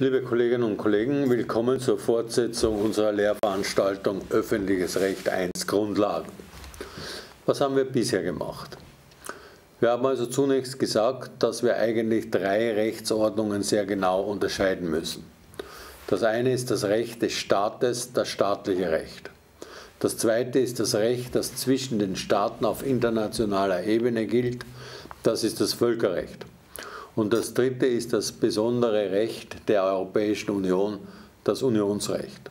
Liebe Kolleginnen und Kollegen, willkommen zur Fortsetzung unserer Lehrveranstaltung Öffentliches Recht 1 Grundlagen. Was haben wir bisher gemacht? Wir haben also zunächst gesagt, dass wir eigentlich drei Rechtsordnungen sehr genau unterscheiden müssen. Das eine ist das Recht des Staates, das staatliche Recht. Das zweite ist das Recht, das zwischen den Staaten auf internationaler Ebene gilt. Das ist das Völkerrecht. Und das dritte ist das besondere Recht der Europäischen Union, das Unionsrecht.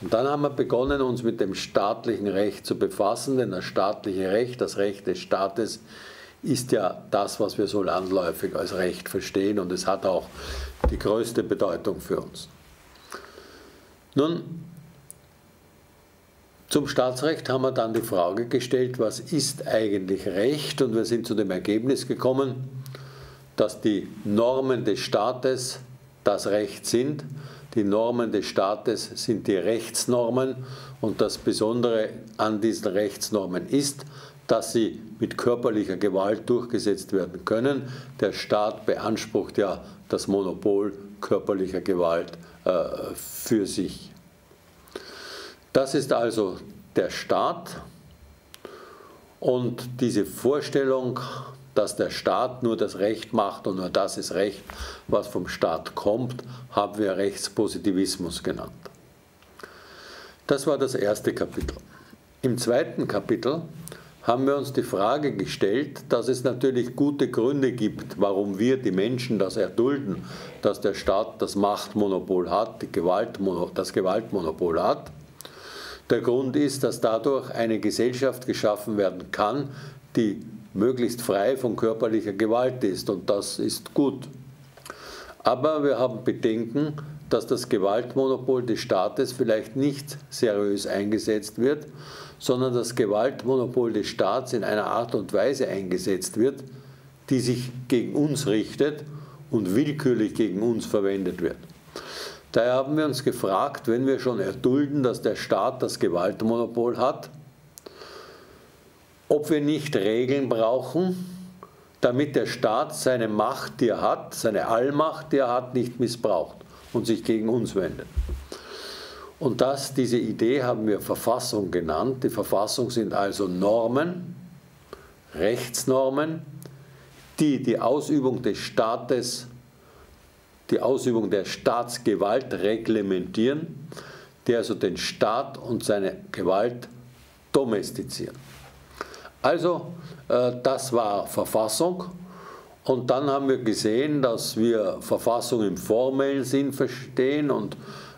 Und dann haben wir begonnen, uns mit dem staatlichen Recht zu befassen, denn das staatliche Recht, das Recht des Staates, ist ja das, was wir so landläufig als Recht verstehen und es hat auch die größte Bedeutung für uns. Nun, zum Staatsrecht haben wir dann die Frage gestellt, was ist eigentlich Recht? Und wir sind zu dem Ergebnis gekommen, dass die Normen des Staates das Recht sind. Die Normen des Staates sind die Rechtsnormen und das Besondere an diesen Rechtsnormen ist, dass sie mit körperlicher Gewalt durchgesetzt werden können. Der Staat beansprucht ja das Monopol körperlicher Gewalt äh, für sich. Das ist also der Staat und diese Vorstellung dass der Staat nur das Recht macht und nur das ist Recht, was vom Staat kommt, haben wir Rechtspositivismus genannt. Das war das erste Kapitel. Im zweiten Kapitel haben wir uns die Frage gestellt, dass es natürlich gute Gründe gibt, warum wir die Menschen das erdulden, dass der Staat das Machtmonopol hat, das Gewaltmonopol hat. Der Grund ist, dass dadurch eine Gesellschaft geschaffen werden kann, die möglichst frei von körperlicher Gewalt ist und das ist gut. Aber wir haben Bedenken, dass das Gewaltmonopol des Staates vielleicht nicht seriös eingesetzt wird, sondern das Gewaltmonopol des Staats in einer Art und Weise eingesetzt wird, die sich gegen uns richtet und willkürlich gegen uns verwendet wird. Daher haben wir uns gefragt, wenn wir schon erdulden, dass der Staat das Gewaltmonopol hat, ob wir nicht Regeln brauchen, damit der Staat seine Macht, die er hat, seine Allmacht, die er hat, nicht missbraucht und sich gegen uns wendet. Und das, diese Idee haben wir Verfassung genannt. Die Verfassung sind also Normen, Rechtsnormen, die die Ausübung des Staates, die Ausübung der Staatsgewalt reglementieren, die also den Staat und seine Gewalt domestizieren. Also, äh, das war Verfassung. Und dann haben wir gesehen, dass wir Verfassung im formellen Sinn verstehen und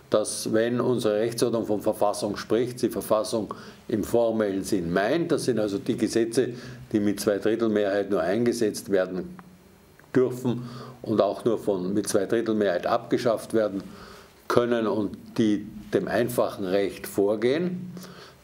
dass, wenn unsere Rechtsordnung von Verfassung spricht, sie Verfassung im formellen Sinn meint. Das sind also die Gesetze, die mit Zweidrittelmehrheit nur eingesetzt werden dürfen und auch nur von, mit Zweidrittelmehrheit abgeschafft werden können und die dem einfachen Recht vorgehen.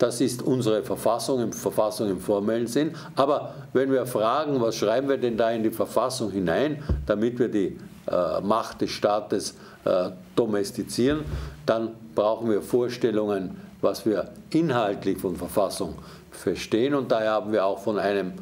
Das ist unsere Verfassung, Verfassung im formellen Sinn. Aber wenn wir fragen, was schreiben wir denn da in die Verfassung hinein, damit wir die äh, Macht des Staates äh, domestizieren, dann brauchen wir Vorstellungen, was wir inhaltlich von Verfassung verstehen. Und daher haben wir auch von einem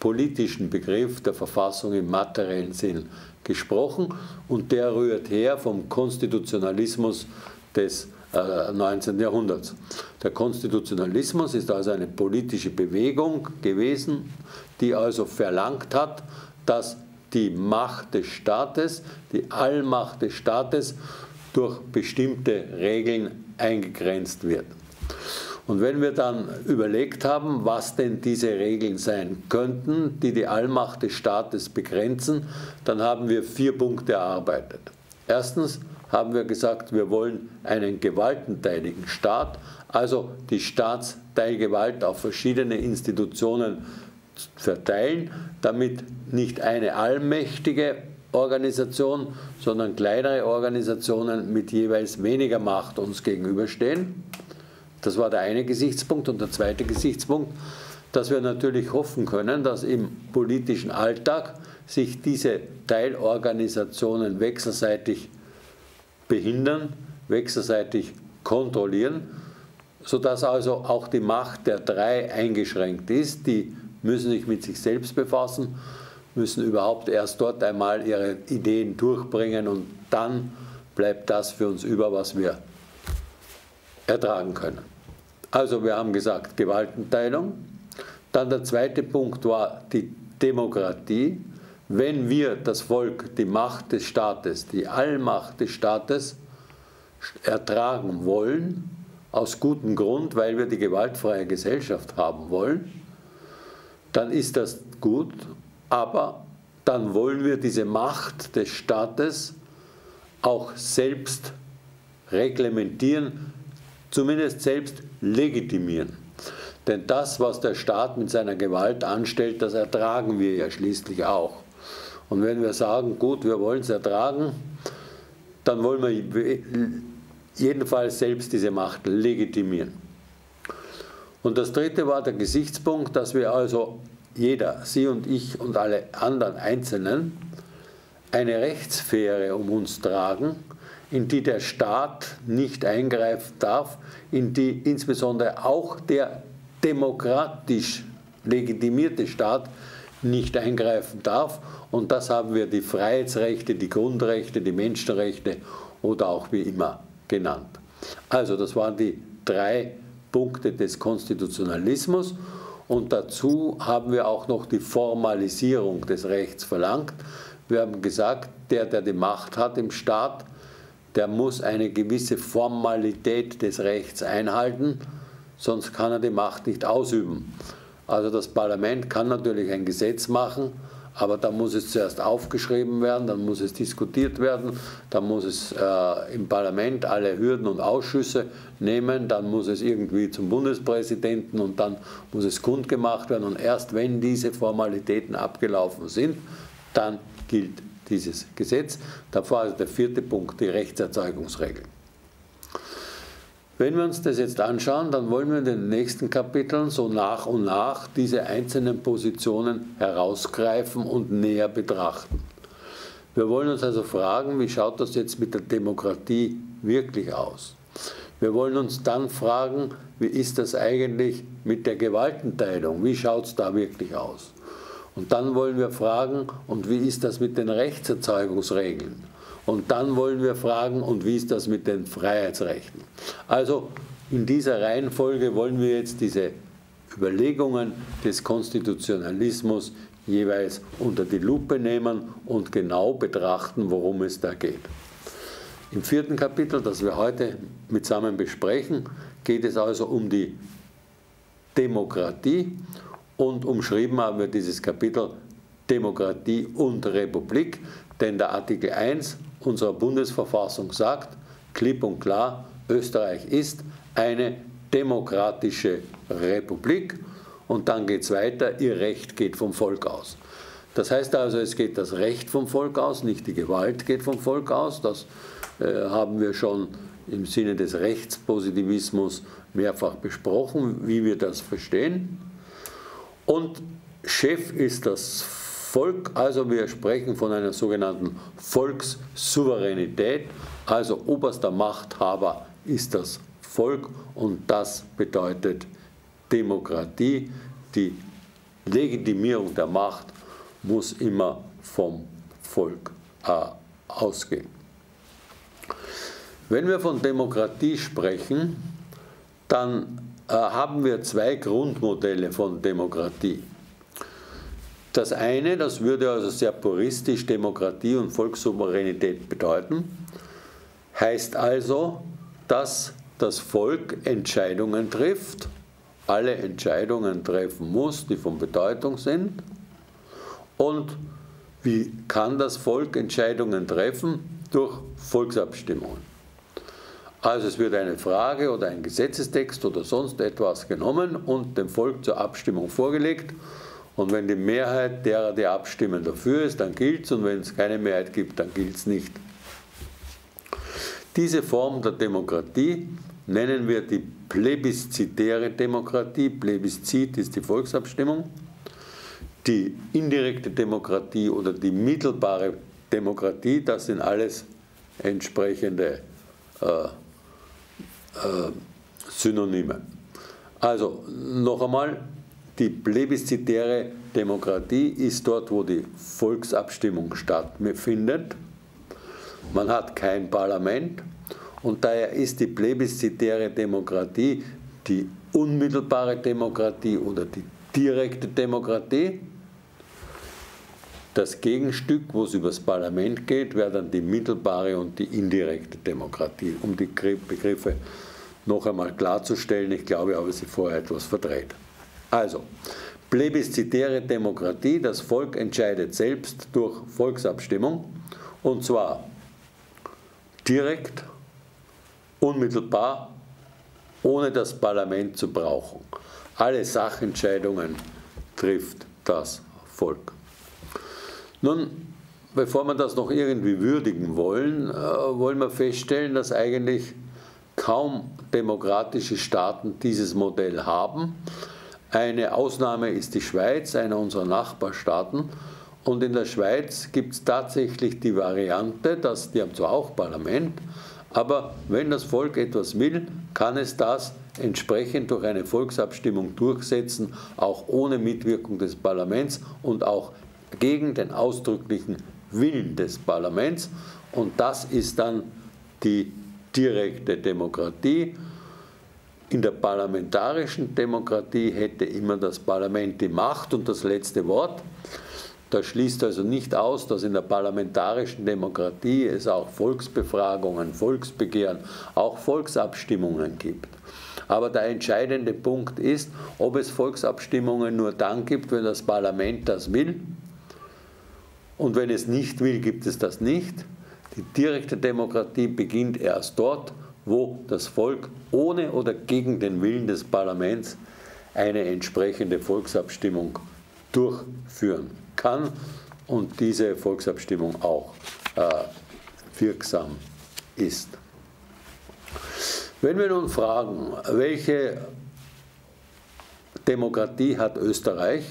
politischen Begriff der Verfassung im materiellen Sinn gesprochen. Und der rührt her vom Konstitutionalismus des 19. Äh, Jahrhunderts. Der Konstitutionalismus ist also eine politische Bewegung gewesen, die also verlangt hat, dass die Macht des Staates, die Allmacht des Staates durch bestimmte Regeln eingegrenzt wird. Und wenn wir dann überlegt haben, was denn diese Regeln sein könnten, die die Allmacht des Staates begrenzen, dann haben wir vier Punkte erarbeitet. Erstens haben wir gesagt, wir wollen einen gewaltenteiligen Staat, also die Staatsteilgewalt auf verschiedene Institutionen verteilen, damit nicht eine allmächtige Organisation, sondern kleinere Organisationen mit jeweils weniger Macht uns gegenüberstehen. Das war der eine Gesichtspunkt. Und der zweite Gesichtspunkt, dass wir natürlich hoffen können, dass im politischen Alltag sich diese Teilorganisationen wechselseitig behindern, wechselseitig kontrollieren, sodass also auch die Macht der drei eingeschränkt ist. Die müssen sich mit sich selbst befassen, müssen überhaupt erst dort einmal ihre Ideen durchbringen und dann bleibt das für uns über, was wir ertragen können. Also wir haben gesagt Gewaltenteilung. Dann der zweite Punkt war die Demokratie. Wenn wir das Volk, die Macht des Staates, die Allmacht des Staates ertragen wollen, aus gutem Grund, weil wir die gewaltfreie Gesellschaft haben wollen, dann ist das gut, aber dann wollen wir diese Macht des Staates auch selbst reglementieren, zumindest selbst legitimieren. Denn das, was der Staat mit seiner Gewalt anstellt, das ertragen wir ja schließlich auch. Und wenn wir sagen, gut, wir wollen es ertragen, dann wollen wir jedenfalls selbst diese Macht legitimieren. Und das dritte war der Gesichtspunkt, dass wir also jeder, Sie und ich und alle anderen Einzelnen, eine Rechtssphäre um uns tragen, in die der Staat nicht eingreifen darf, in die insbesondere auch der demokratisch legitimierte Staat nicht eingreifen darf. Und das haben wir die Freiheitsrechte, die Grundrechte, die Menschenrechte oder auch wie immer genannt. Also das waren die drei Punkte des Konstitutionalismus und dazu haben wir auch noch die Formalisierung des Rechts verlangt. Wir haben gesagt, der, der die Macht hat im Staat, der muss eine gewisse Formalität des Rechts einhalten, sonst kann er die Macht nicht ausüben. Also das Parlament kann natürlich ein Gesetz machen, aber da muss es zuerst aufgeschrieben werden, dann muss es diskutiert werden, dann muss es äh, im Parlament alle Hürden und Ausschüsse nehmen, dann muss es irgendwie zum Bundespräsidenten und dann muss es kundgemacht werden. Und erst wenn diese Formalitäten abgelaufen sind, dann gilt dieses Gesetz. Davor also der vierte Punkt, die Rechtserzeugungsregel. Wenn wir uns das jetzt anschauen, dann wollen wir in den nächsten Kapiteln so nach und nach diese einzelnen Positionen herausgreifen und näher betrachten. Wir wollen uns also fragen, wie schaut das jetzt mit der Demokratie wirklich aus? Wir wollen uns dann fragen, wie ist das eigentlich mit der Gewaltenteilung? Wie schaut es da wirklich aus? Und dann wollen wir fragen, und wie ist das mit den Rechtserzeugungsregeln? Und dann wollen wir fragen, und wie ist das mit den Freiheitsrechten? Also in dieser Reihenfolge wollen wir jetzt diese Überlegungen des Konstitutionalismus jeweils unter die Lupe nehmen und genau betrachten, worum es da geht. Im vierten Kapitel, das wir heute mitsammen besprechen, geht es also um die Demokratie und umschrieben haben wir dieses Kapitel Demokratie und Republik, denn der Artikel 1 unserer Bundesverfassung sagt, klipp und klar, Österreich ist eine demokratische Republik und dann geht es weiter, ihr Recht geht vom Volk aus. Das heißt also, es geht das Recht vom Volk aus, nicht die Gewalt geht vom Volk aus. Das äh, haben wir schon im Sinne des Rechtspositivismus mehrfach besprochen, wie wir das verstehen. Und Chef ist das Volk, also wir sprechen von einer sogenannten Volkssouveränität, also oberster Machthaber ist das Volk und das bedeutet Demokratie. Die Legitimierung der Macht muss immer vom Volk äh, ausgehen. Wenn wir von Demokratie sprechen, dann äh, haben wir zwei Grundmodelle von Demokratie. Das eine, das würde also sehr puristisch Demokratie und Volkssouveränität bedeuten, heißt also, dass das Volk Entscheidungen trifft, alle Entscheidungen treffen muss, die von Bedeutung sind. Und wie kann das Volk Entscheidungen treffen? Durch Volksabstimmungen. Also es wird eine Frage oder ein Gesetzestext oder sonst etwas genommen und dem Volk zur Abstimmung vorgelegt und wenn die Mehrheit derer, die abstimmen, dafür ist, dann gilt es und wenn es keine Mehrheit gibt, dann gilt es nicht. Diese Form der Demokratie nennen wir die plebiszitäre Demokratie. Plebiszit ist die Volksabstimmung. Die indirekte Demokratie oder die mittelbare Demokratie, das sind alles entsprechende äh, äh, Synonyme. Also noch einmal, die plebiszitäre Demokratie ist dort, wo die Volksabstimmung stattfindet. Man hat kein Parlament und daher ist die plebiszitäre Demokratie die unmittelbare Demokratie oder die direkte Demokratie. Das Gegenstück, wo es über das Parlament geht, wäre dann die mittelbare und die indirekte Demokratie, um die Begriffe noch einmal klarzustellen. Ich glaube, ich habe sie vorher etwas verdreht. Also, plebiszitäre Demokratie, das Volk entscheidet selbst durch Volksabstimmung und zwar direkt, unmittelbar, ohne das Parlament zu brauchen. Alle Sachentscheidungen trifft das Volk. Nun, bevor wir das noch irgendwie würdigen wollen, äh, wollen wir feststellen, dass eigentlich kaum demokratische Staaten dieses Modell haben. Eine Ausnahme ist die Schweiz, einer unserer Nachbarstaaten. Und in der Schweiz gibt es tatsächlich die Variante, dass die haben zwar auch Parlament, aber wenn das Volk etwas will, kann es das entsprechend durch eine Volksabstimmung durchsetzen, auch ohne Mitwirkung des Parlaments und auch gegen den ausdrücklichen Willen des Parlaments. Und das ist dann die direkte Demokratie. In der parlamentarischen Demokratie hätte immer das Parlament die Macht und das letzte Wort. Das schließt also nicht aus, dass in der parlamentarischen Demokratie es auch Volksbefragungen, Volksbegehren, auch Volksabstimmungen gibt. Aber der entscheidende Punkt ist, ob es Volksabstimmungen nur dann gibt, wenn das Parlament das will. Und wenn es nicht will, gibt es das nicht. Die direkte Demokratie beginnt erst dort, wo das Volk ohne oder gegen den Willen des Parlaments eine entsprechende Volksabstimmung durchführen kann und diese Volksabstimmung auch äh, wirksam ist. Wenn wir nun fragen, welche Demokratie hat Österreich,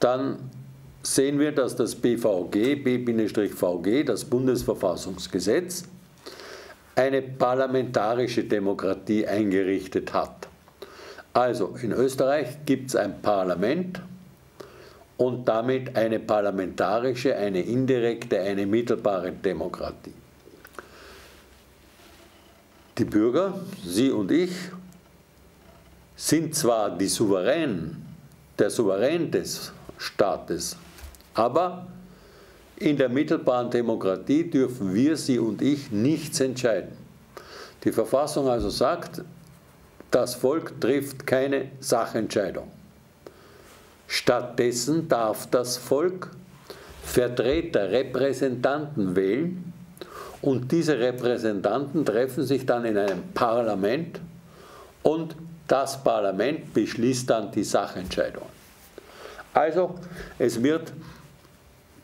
dann sehen wir, dass das BVG, B-VG, das Bundesverfassungsgesetz, eine parlamentarische Demokratie eingerichtet hat. Also in Österreich gibt es ein Parlament, und damit eine parlamentarische, eine indirekte, eine mittelbare Demokratie. Die Bürger, Sie und ich, sind zwar die Souverän, der Souverän des Staates, aber in der mittelbaren Demokratie dürfen wir, Sie und ich, nichts entscheiden. Die Verfassung also sagt, das Volk trifft keine Sachentscheidung. Stattdessen darf das Volk Vertreter, Repräsentanten wählen und diese Repräsentanten treffen sich dann in einem Parlament und das Parlament beschließt dann die Sachentscheidung. Also es wird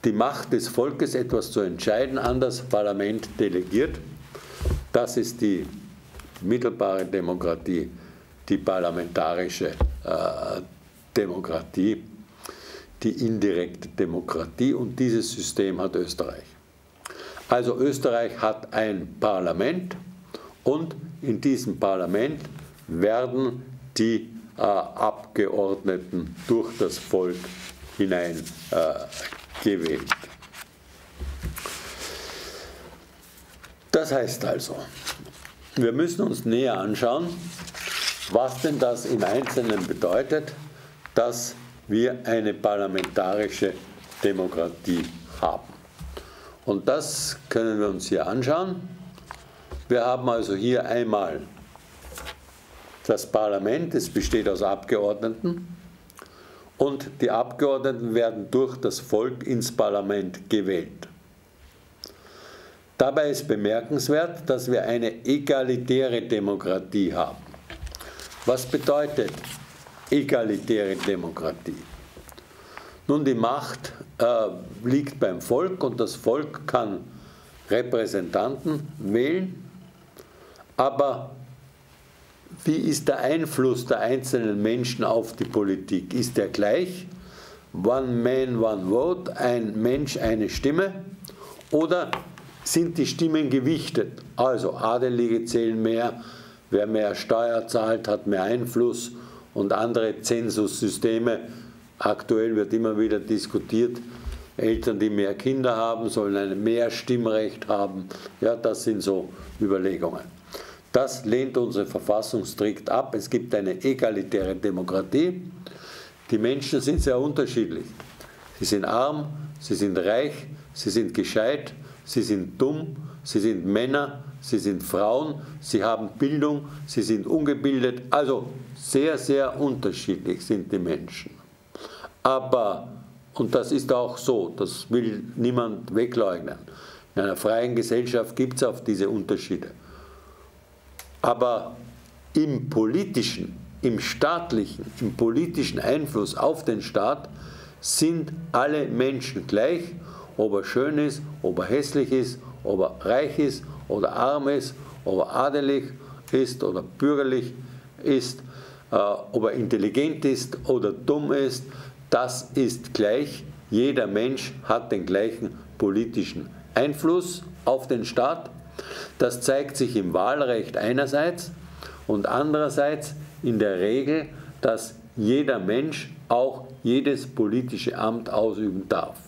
die Macht des Volkes, etwas zu entscheiden, an das Parlament delegiert. Das ist die mittelbare Demokratie, die parlamentarische äh, Demokratie, die indirekte Demokratie und dieses System hat Österreich. Also Österreich hat ein Parlament und in diesem Parlament werden die äh, Abgeordneten durch das Volk hinein äh, gewählt. Das heißt also, wir müssen uns näher anschauen, was denn das im Einzelnen bedeutet, dass wir eine parlamentarische Demokratie haben. Und das können wir uns hier anschauen. Wir haben also hier einmal das Parlament, es besteht aus Abgeordneten und die Abgeordneten werden durch das Volk ins Parlament gewählt. Dabei ist bemerkenswert, dass wir eine egalitäre Demokratie haben. Was bedeutet egalitäre Demokratie. Nun, die Macht äh, liegt beim Volk und das Volk kann Repräsentanten wählen, aber wie ist der Einfluss der einzelnen Menschen auf die Politik? Ist der gleich? One man, one vote, ein Mensch, eine Stimme? Oder sind die Stimmen gewichtet? Also Adelige zählen mehr, wer mehr Steuer zahlt, hat mehr Einfluss und andere Zensussysteme. Aktuell wird immer wieder diskutiert, Eltern, die mehr Kinder haben, sollen ein mehr Stimmrecht haben. Ja, das sind so Überlegungen. Das lehnt unsere Verfassung strikt ab. Es gibt eine egalitäre Demokratie. Die Menschen sind sehr unterschiedlich. Sie sind arm, sie sind reich, sie sind gescheit, sie sind dumm, sie sind Männer, sie sind Frauen, sie haben Bildung, sie sind ungebildet. Also sehr, sehr unterschiedlich sind die Menschen. Aber, und das ist auch so, das will niemand wegleugnen, in einer freien Gesellschaft gibt es auch diese Unterschiede. Aber im politischen, im staatlichen, im politischen Einfluss auf den Staat sind alle Menschen gleich, ob er schön ist, ob er hässlich ist, ob er reich ist oder arm ist, ob er adelig ist oder bürgerlich ist, äh, ob er intelligent ist oder dumm ist, das ist gleich. Jeder Mensch hat den gleichen politischen Einfluss auf den Staat. Das zeigt sich im Wahlrecht einerseits und andererseits in der Regel, dass jeder Mensch auch jedes politische Amt ausüben darf.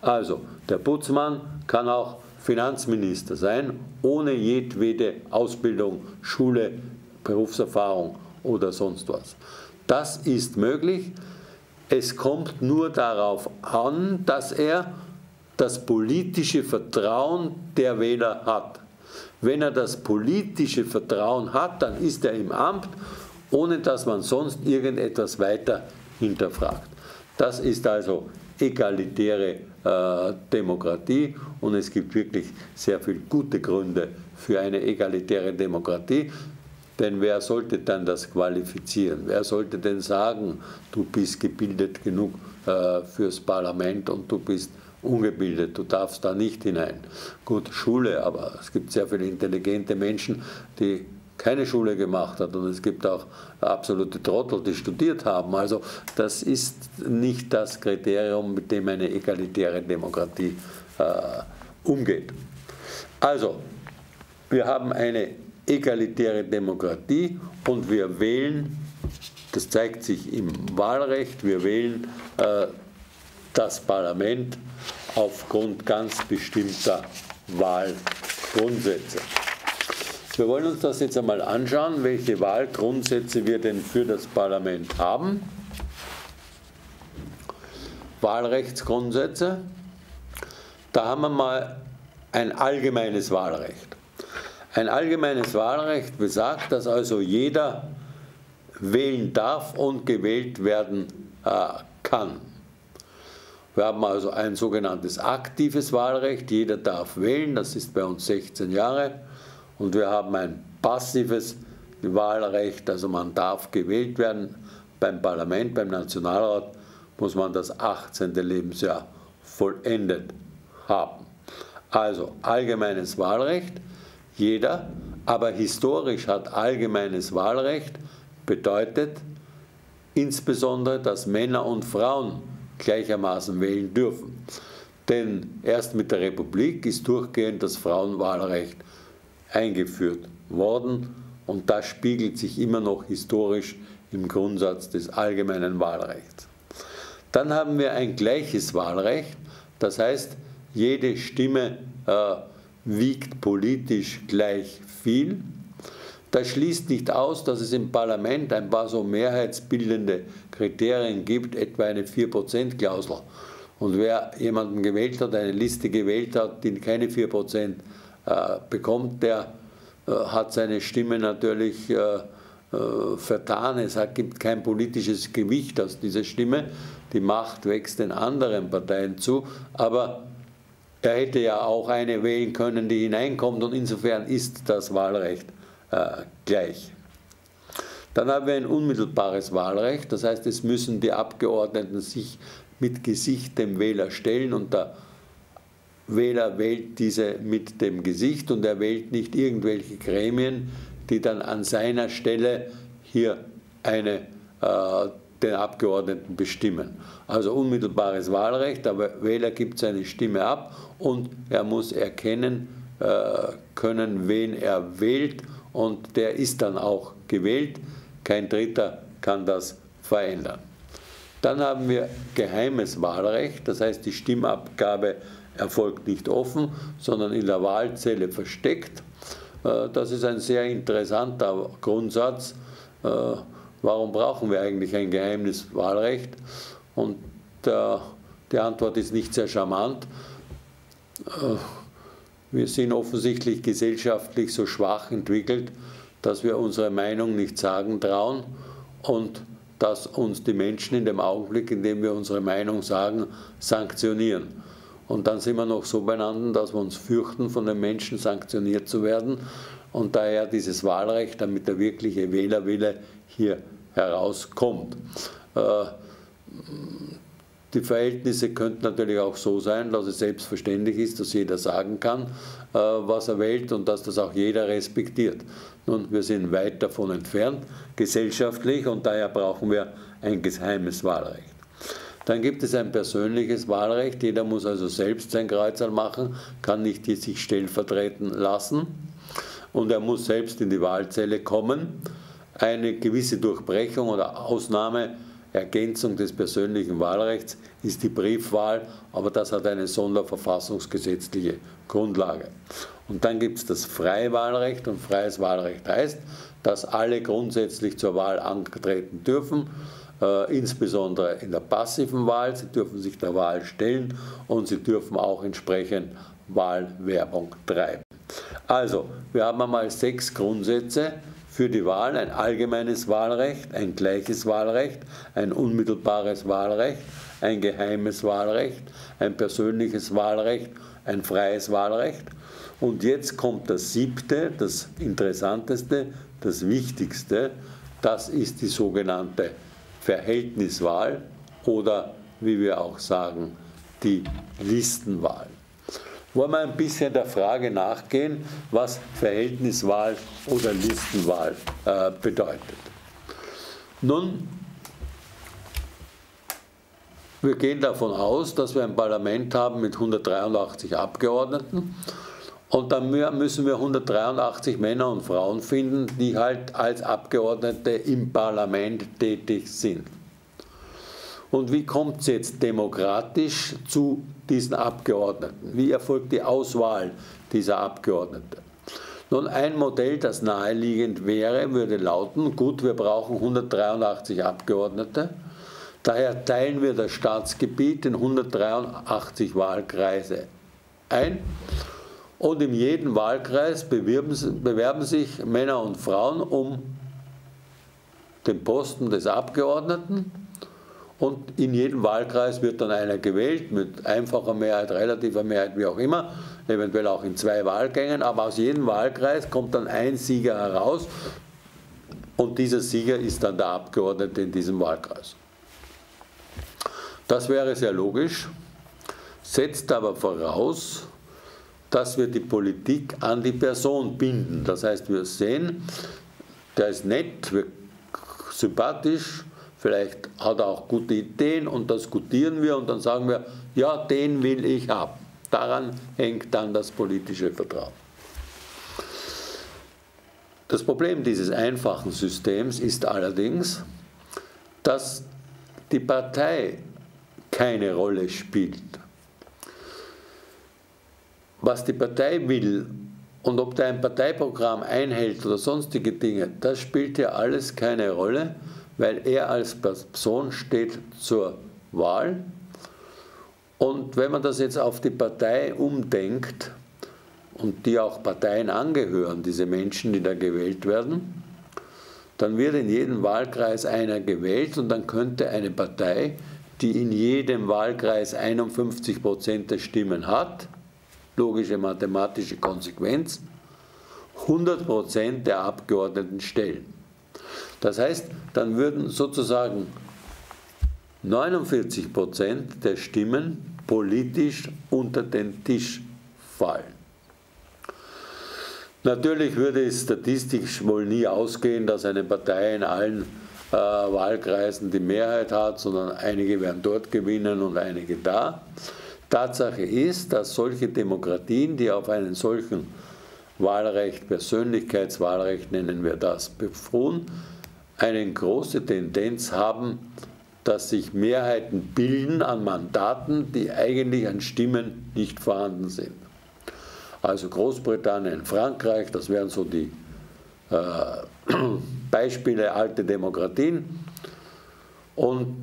Also, der Putzmann kann auch Finanzminister sein, ohne jedwede Ausbildung, Schule, Berufserfahrung oder sonst was. Das ist möglich. Es kommt nur darauf an, dass er das politische Vertrauen der Wähler hat. Wenn er das politische Vertrauen hat, dann ist er im Amt, ohne dass man sonst irgendetwas weiter hinterfragt. Das ist also egalitäre äh, Demokratie und es gibt wirklich sehr viele gute Gründe für eine egalitäre Demokratie. Denn wer sollte dann das qualifizieren? Wer sollte denn sagen, du bist gebildet genug äh, fürs Parlament und du bist ungebildet, du darfst da nicht hinein. Gut, Schule, aber es gibt sehr viele intelligente Menschen, die keine Schule gemacht hat und es gibt auch absolute Trottel, die studiert haben. Also das ist nicht das Kriterium, mit dem eine egalitäre Demokratie äh, umgeht. Also, wir haben eine egalitäre Demokratie und wir wählen, das zeigt sich im Wahlrecht, wir wählen äh, das Parlament aufgrund ganz bestimmter Wahlgrundsätze. Wir wollen uns das jetzt einmal anschauen, welche Wahlgrundsätze wir denn für das Parlament haben. Wahlrechtsgrundsätze. Da haben wir mal ein allgemeines Wahlrecht. Ein allgemeines Wahlrecht besagt, dass also jeder wählen darf und gewählt werden äh, kann. Wir haben also ein sogenanntes aktives Wahlrecht, jeder darf wählen, das ist bei uns 16 Jahre. Und wir haben ein passives Wahlrecht, also man darf gewählt werden beim Parlament, beim Nationalrat muss man das 18. Lebensjahr vollendet haben. Also allgemeines Wahlrecht, jeder, aber historisch hat allgemeines Wahlrecht bedeutet insbesondere, dass Männer und Frauen gleichermaßen wählen dürfen. Denn erst mit der Republik ist durchgehend das Frauenwahlrecht eingeführt worden und das spiegelt sich immer noch historisch im Grundsatz des allgemeinen Wahlrechts. Dann haben wir ein gleiches Wahlrecht, das heißt, jede Stimme äh, wiegt politisch gleich viel. Das schließt nicht aus, dass es im Parlament ein paar so mehrheitsbildende Kriterien gibt, etwa eine 4%-Klausel. Und wer jemanden gewählt hat, eine Liste gewählt hat, die keine 4% äh, bekommt, der äh, hat seine Stimme natürlich äh, vertan. Es gibt kein politisches Gewicht aus dieser Stimme. Die Macht wächst den anderen Parteien zu. Aber er hätte ja auch eine wählen können, die hineinkommt. Und insofern ist das Wahlrecht gleich. Dann haben wir ein unmittelbares Wahlrecht. Das heißt, es müssen die Abgeordneten sich mit Gesicht dem Wähler stellen und der Wähler wählt diese mit dem Gesicht und er wählt nicht irgendwelche Gremien, die dann an seiner Stelle hier eine, äh, den Abgeordneten bestimmen. Also unmittelbares Wahlrecht, aber Wähler gibt seine Stimme ab und er muss erkennen äh, können, wen er wählt und der ist dann auch gewählt. Kein Dritter kann das verändern. Dann haben wir geheimes Wahlrecht, das heißt die Stimmabgabe erfolgt nicht offen, sondern in der Wahlzelle versteckt. Äh, das ist ein sehr interessanter Grundsatz. Äh, warum brauchen wir eigentlich ein geheimes Wahlrecht? Und die Antwort ist nicht sehr charmant. Äh, wir sind offensichtlich gesellschaftlich so schwach entwickelt, dass wir unsere Meinung nicht sagen trauen und dass uns die Menschen in dem Augenblick, in dem wir unsere Meinung sagen, sanktionieren. Und dann sind wir noch so beieinander, dass wir uns fürchten, von den Menschen sanktioniert zu werden. Und daher dieses Wahlrecht, damit der wirkliche Wählerwille hier herauskommt. Die Verhältnisse könnten natürlich auch so sein, dass es selbstverständlich ist, dass jeder sagen kann, äh, was er wählt und dass das auch jeder respektiert. Nun, wir sind weit davon entfernt, gesellschaftlich, und daher brauchen wir ein geheimes Wahlrecht. Dann gibt es ein persönliches Wahlrecht. Jeder muss also selbst sein Kreuzerl machen, kann nicht sich stellvertreten lassen. Und er muss selbst in die Wahlzelle kommen. Eine gewisse Durchbrechung oder Ausnahme, Ergänzung des persönlichen Wahlrechts ist die Briefwahl, aber das hat eine sonderverfassungsgesetzliche Grundlage. Und dann gibt es das freie Wahlrecht und freies Wahlrecht heißt, dass alle grundsätzlich zur Wahl antreten dürfen äh, insbesondere in der passiven Wahl. Sie dürfen sich der Wahl stellen und sie dürfen auch entsprechend Wahlwerbung treiben. Also, wir haben einmal sechs Grundsätze für die Wahl. Ein allgemeines Wahlrecht, ein gleiches Wahlrecht, ein unmittelbares Wahlrecht, ein geheimes Wahlrecht, ein persönliches Wahlrecht, ein freies Wahlrecht. Und jetzt kommt das siebte, das interessanteste, das wichtigste, das ist die sogenannte Verhältniswahl oder wie wir auch sagen, die Listenwahl. Wollen wir ein bisschen der Frage nachgehen, was Verhältniswahl oder Listenwahl äh, bedeutet. Nun, wir gehen davon aus, dass wir ein Parlament haben mit 183 Abgeordneten und dann müssen wir 183 Männer und Frauen finden, die halt als Abgeordnete im Parlament tätig sind. Und wie kommt es jetzt demokratisch zu diesen Abgeordneten? Wie erfolgt die Auswahl dieser Abgeordneten? Nun, ein Modell, das naheliegend wäre, würde lauten, gut, wir brauchen 183 Abgeordnete, daher teilen wir das Staatsgebiet in 183 Wahlkreise ein und in jedem Wahlkreis bewerben sich Männer und Frauen um den Posten des Abgeordneten. Und in jedem Wahlkreis wird dann einer gewählt, mit einfacher Mehrheit, relativer Mehrheit, wie auch immer, eventuell auch in zwei Wahlgängen. Aber aus jedem Wahlkreis kommt dann ein Sieger heraus. Und dieser Sieger ist dann der Abgeordnete in diesem Wahlkreis. Das wäre sehr logisch, setzt aber voraus, dass wir die Politik an die Person binden. Das heißt, wir sehen, der ist nett, sympathisch, vielleicht hat er auch gute Ideen und das gutieren wir und dann sagen wir, ja, den will ich haben. Daran hängt dann das politische Vertrauen. Das Problem dieses einfachen Systems ist allerdings, dass die Partei keine Rolle spielt was die Partei will und ob der ein Parteiprogramm einhält oder sonstige Dinge, das spielt ja alles keine Rolle, weil er als Person steht zur Wahl. Und wenn man das jetzt auf die Partei umdenkt und die auch Parteien angehören, diese Menschen, die da gewählt werden, dann wird in jedem Wahlkreis einer gewählt und dann könnte eine Partei, die in jedem Wahlkreis 51 Prozent der Stimmen hat, logische mathematische Konsequenz, 100% der Abgeordneten stellen. Das heißt, dann würden sozusagen 49% der Stimmen politisch unter den Tisch fallen. Natürlich würde es statistisch wohl nie ausgehen, dass eine Partei in allen äh, Wahlkreisen die Mehrheit hat, sondern einige werden dort gewinnen und einige da. Tatsache ist, dass solche Demokratien, die auf einen solchen Wahlrecht, Persönlichkeitswahlrecht nennen wir das, beruhen, eine große Tendenz haben, dass sich Mehrheiten bilden an Mandaten, die eigentlich an Stimmen nicht vorhanden sind. Also Großbritannien, Frankreich, das wären so die äh, Beispiele alte Demokratien. Und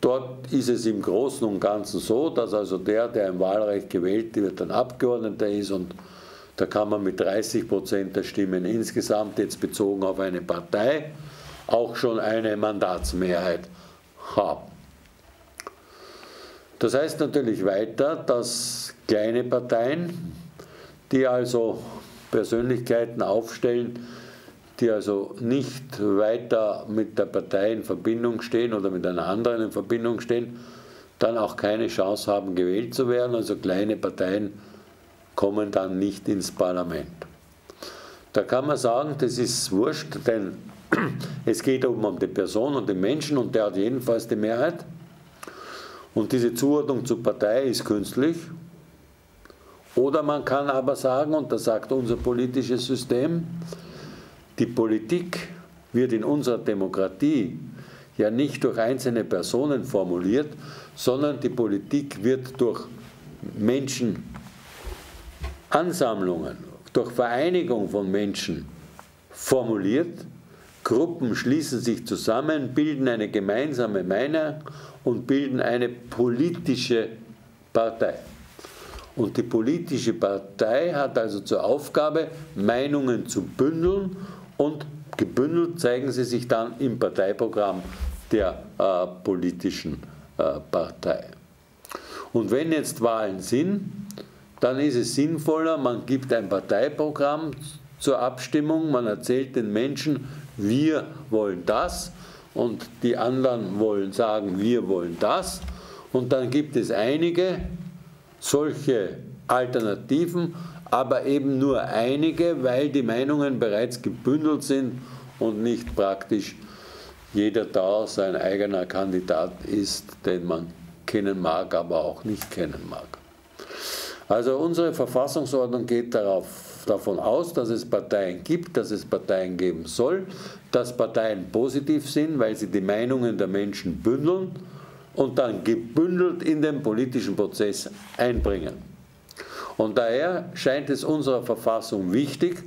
dort ist es im Großen und Ganzen so, dass also der, der im Wahlrecht gewählt wird, ein Abgeordneter ist und da kann man mit 30 Prozent der Stimmen insgesamt jetzt bezogen auf eine Partei auch schon eine Mandatsmehrheit haben. Das heißt natürlich weiter, dass kleine Parteien, die also Persönlichkeiten aufstellen, die also nicht weiter mit der Partei in Verbindung stehen oder mit einer anderen in Verbindung stehen, dann auch keine Chance haben, gewählt zu werden. Also kleine Parteien kommen dann nicht ins Parlament. Da kann man sagen, das ist wurscht, denn es geht um die Person und den Menschen und der hat jedenfalls die Mehrheit. Und diese Zuordnung zur Partei ist künstlich. Oder man kann aber sagen, und das sagt unser politisches System, die Politik wird in unserer Demokratie ja nicht durch einzelne Personen formuliert, sondern die Politik wird durch Menschenansammlungen, durch Vereinigung von Menschen formuliert Gruppen schließen sich zusammen, bilden eine gemeinsame Meinung und bilden eine politische Partei. Und die politische Partei hat also zur Aufgabe, Meinungen zu bündeln und gebündelt zeigen sie sich dann im Parteiprogramm der äh, politischen äh, Partei. Und wenn jetzt Wahlen sind, dann ist es sinnvoller, man gibt ein Parteiprogramm zur Abstimmung, man erzählt den Menschen, wir wollen das und die anderen wollen sagen, wir wollen das. Und dann gibt es einige solche Alternativen, aber eben nur einige, weil die Meinungen bereits gebündelt sind und nicht praktisch jeder da sein eigener Kandidat ist, den man kennen mag, aber auch nicht kennen mag. Also unsere Verfassungsordnung geht darauf davon aus, dass es Parteien gibt, dass es Parteien geben soll, dass Parteien positiv sind, weil sie die Meinungen der Menschen bündeln und dann gebündelt in den politischen Prozess einbringen. Und daher scheint es unserer Verfassung wichtig,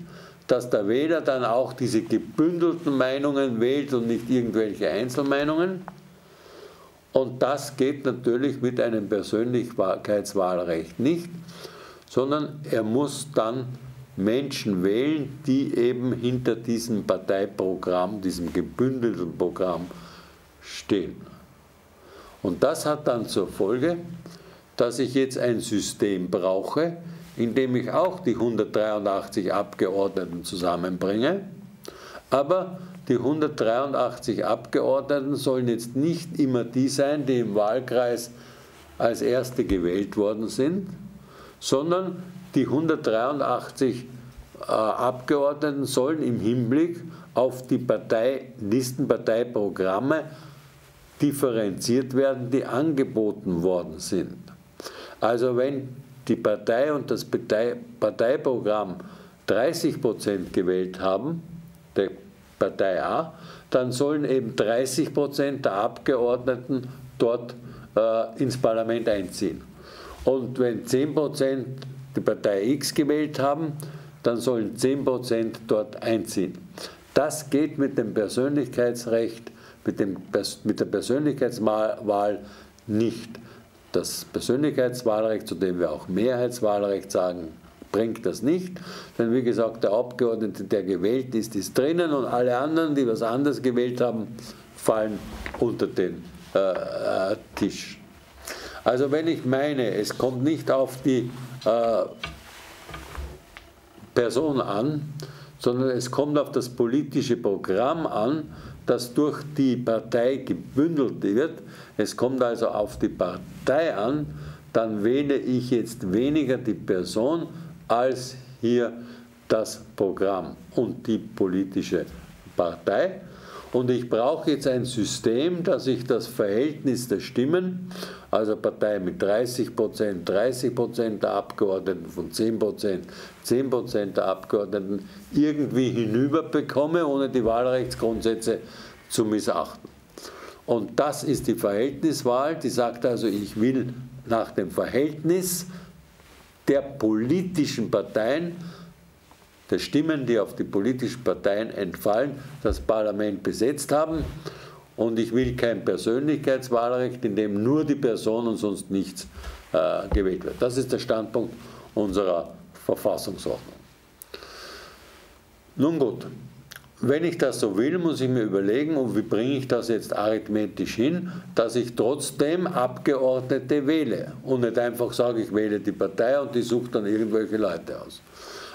dass der Wähler dann auch diese gebündelten Meinungen wählt und nicht irgendwelche Einzelmeinungen. Und das geht natürlich mit einem Persönlichkeitswahlrecht nicht, sondern er muss dann Menschen wählen, die eben hinter diesem Parteiprogramm, diesem gebündelten Programm stehen. Und das hat dann zur Folge, dass ich jetzt ein System brauche, in dem ich auch die 183 Abgeordneten zusammenbringe, aber die 183 Abgeordneten sollen jetzt nicht immer die sein, die im Wahlkreis als Erste gewählt worden sind, sondern die 183 äh, Abgeordneten sollen im Hinblick auf die Partei, Listenparteiprogramme differenziert werden, die angeboten worden sind. Also wenn die Partei und das Partei, Parteiprogramm 30 Prozent gewählt haben, der Partei A, dann sollen eben 30 Prozent der Abgeordneten dort äh, ins Parlament einziehen. Und wenn 10 Prozent die Partei X gewählt haben, dann sollen 10% dort einziehen. Das geht mit dem Persönlichkeitsrecht, mit, dem, mit der Persönlichkeitswahl nicht. Das Persönlichkeitswahlrecht, zu dem wir auch Mehrheitswahlrecht sagen, bringt das nicht. Denn wie gesagt, der Abgeordnete, der gewählt ist, ist drinnen und alle anderen, die was anderes gewählt haben, fallen unter den äh, äh Tisch. Also wenn ich meine, es kommt nicht auf die äh, Person an, sondern es kommt auf das politische Programm an, das durch die Partei gebündelt wird. Es kommt also auf die Partei an, dann wähle ich jetzt weniger die Person als hier das Programm und die politische Partei. Und ich brauche jetzt ein System, dass ich das Verhältnis der Stimmen, also Partei mit 30 Prozent, 30 Prozent der Abgeordneten von 10 Prozent, 10 Prozent der Abgeordneten irgendwie hinüberbekomme, ohne die Wahlrechtsgrundsätze zu missachten. Und das ist die Verhältniswahl, die sagt also, ich will nach dem Verhältnis der politischen Parteien, der Stimmen, die auf die politischen Parteien entfallen, das Parlament besetzt haben. Und ich will kein Persönlichkeitswahlrecht, in dem nur die Person und sonst nichts äh, gewählt wird. Das ist der Standpunkt unserer Verfassungsordnung. Nun gut, wenn ich das so will, muss ich mir überlegen, und wie bringe ich das jetzt arithmetisch hin, dass ich trotzdem Abgeordnete wähle und nicht einfach sage, ich wähle die Partei und die sucht dann irgendwelche Leute aus.